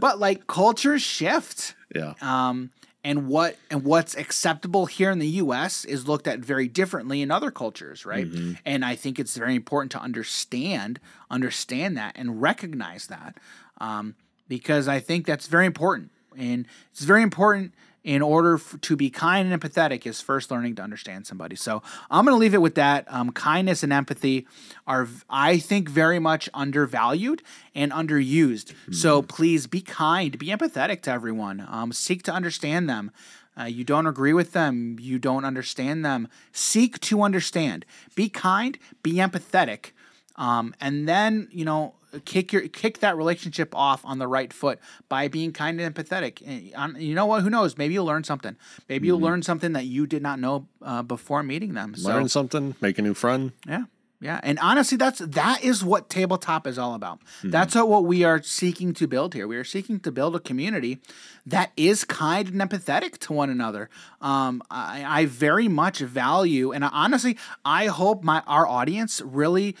but like cultures shift. Yeah. um, and what and what's acceptable here in the U.S. is looked at very differently in other cultures, right? And I think it's very important to understand understand that and recognize that um, because I think that's very important, and it's very important in order f- to be kind and empathetic is first learning to understand somebody. So I'm going to leave it with that. Um, kindness and empathy are, I think, very much undervalued and underused. So please be kind, be empathetic to everyone. Um, seek to understand them. Uh, you don't agree with them, you don't understand them. Seek to understand. Be kind, be empathetic, um, and then you know kick your kick that relationship off on the right foot by being kind and empathetic. And um, you know what? Who knows? Maybe you'll learn something. Maybe you'll learn something that you did not know uh, before meeting them. So Learn something, make a new friend. yeah. Yeah. And honestly, that's that is what tabletop is all about. That's what, what we are seeking to build here. We are seeking to build a community that is kind and empathetic to one another. Um, I, I very much value, and honestly, I hope my our audience really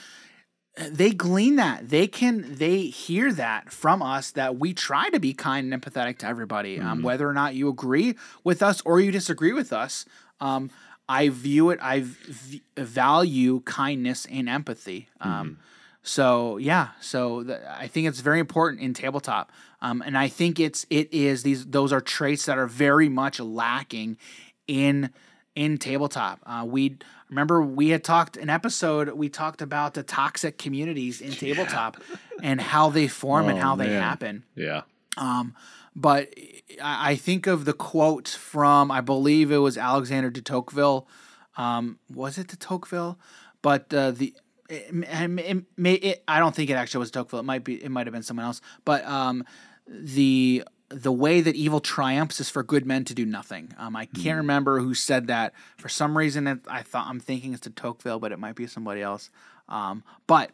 they glean that. They can they hear that from us that we try to be kind and empathetic to everybody um, whether or not you agree with us or you disagree with us um, i view it i v- value kindness and empathy um, so yeah so i think it's very important in tabletop um, and i think it's it is these those are traits that are very much lacking in in tabletop. Uh, we remember we had talked an episode. We talked about the toxic communities in tabletop and how they form and Oh, how they happen. Yeah. Um, but I I think of the quote from I believe it was Alexander de Tocqueville. Um, was it de Tocqueville? But uh, the it, it, it, I don't think it actually was Tocqueville. It might be. It might have been someone else. But um, the the way that evil triumphs is for good men to do nothing. Um, I can't remember who said that. For some reason, it, I thought I'm thinking it's de Tocqueville, but it might be somebody else. Um, but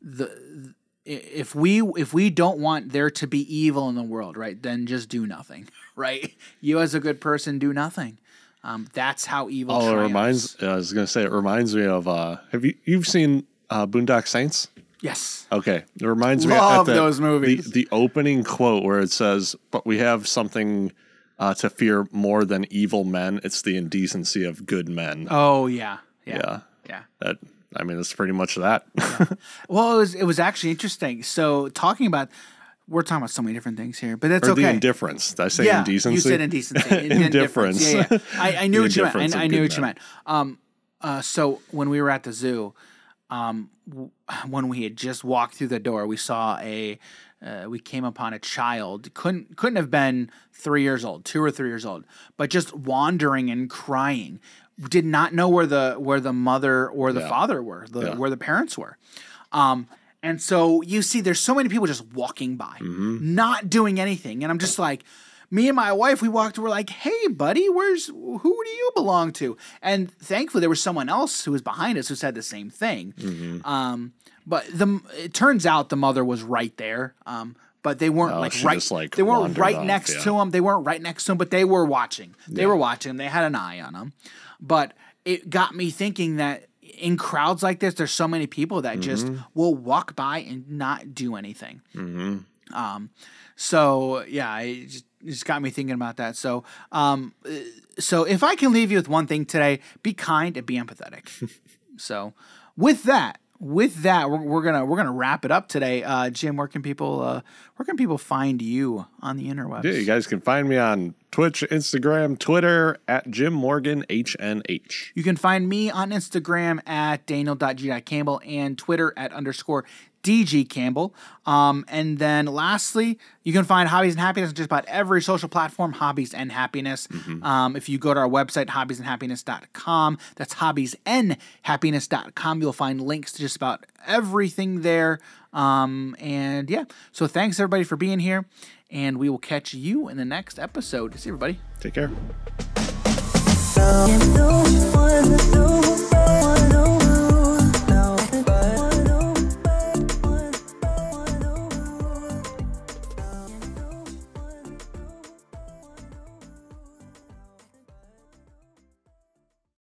the if we if we don't want there to be evil in the world, right, then just do nothing, <laughs> right? You as a good person do nothing. Um, that's how evil. Oh, it reminds. I was gonna say it reminds me of. uh Have you you've seen uh, Boondock Saints? Yes. Okay, it reminds me of the, those movies. The, the opening quote where it says, "But we have something uh, to fear more than evil men. It's the indecency of good men." Oh yeah. Yeah. yeah, Yeah. that. I mean, it's pretty much that. <laughs> Well, it was it was actually interesting. So talking about we're talking about so many different things here, but that's or okay. the indifference. Did I say yeah, indecency? you said indecency. In- <laughs> Indifference. Yeah, yeah. I, I knew what you meant. I, I knew what you meant. Um, uh, so when we were at the zoo, um, w- <sighs> when we had just walked through the door, we saw a. Uh, we came upon a child couldn't couldn't have been three years old, two or three years old, but just wandering and crying. Did not know where the where the mother or the Yeah. father were, the, Yeah. where the parents were. Um, and so you see, there's so many people just walking by, Mm-hmm. not doing anything. And I'm just like, me and my wife, we walked, we're like, hey, buddy, where's, who do you belong to? And thankfully, there was someone else who was behind us who said the same thing. Mm-hmm. Um, but the, it turns out the mother was right there. Um, but they weren't Oh, like right. Like they weren't right off, next yeah. to him. They weren't right next to him, but they were watching. They were watching. They had an eye on him. But it got me thinking that in crowds like this, there's so many people that just Mm-hmm. will walk by and not do anything. Um, so yeah, it just, just got me thinking about that. So, um, so if I can leave you with one thing today, be kind and be empathetic. <laughs> so, with that, with that, we're, we're gonna we're gonna wrap it up today. Uh, Jim, where can people uh, where can people find you on the interwebs? Yeah, you guys can find me on Twitch, Instagram, Twitter at Jim Morgan HNH. You can find me on Instagram at daniel.g.campbell and Twitter at underscore DG Campbell. Um, and then lastly, you can find Hobbies and Happiness on just about every social platform, Hobbies and Happiness. Um, if you go to our website, hobbiesandhappiness.com, that's hobbiesandhappiness.com, you'll find links to just about everything there. Um, and yeah, so thanks everybody for being here. And we will catch you in the next episode. See everybody. Take care. If you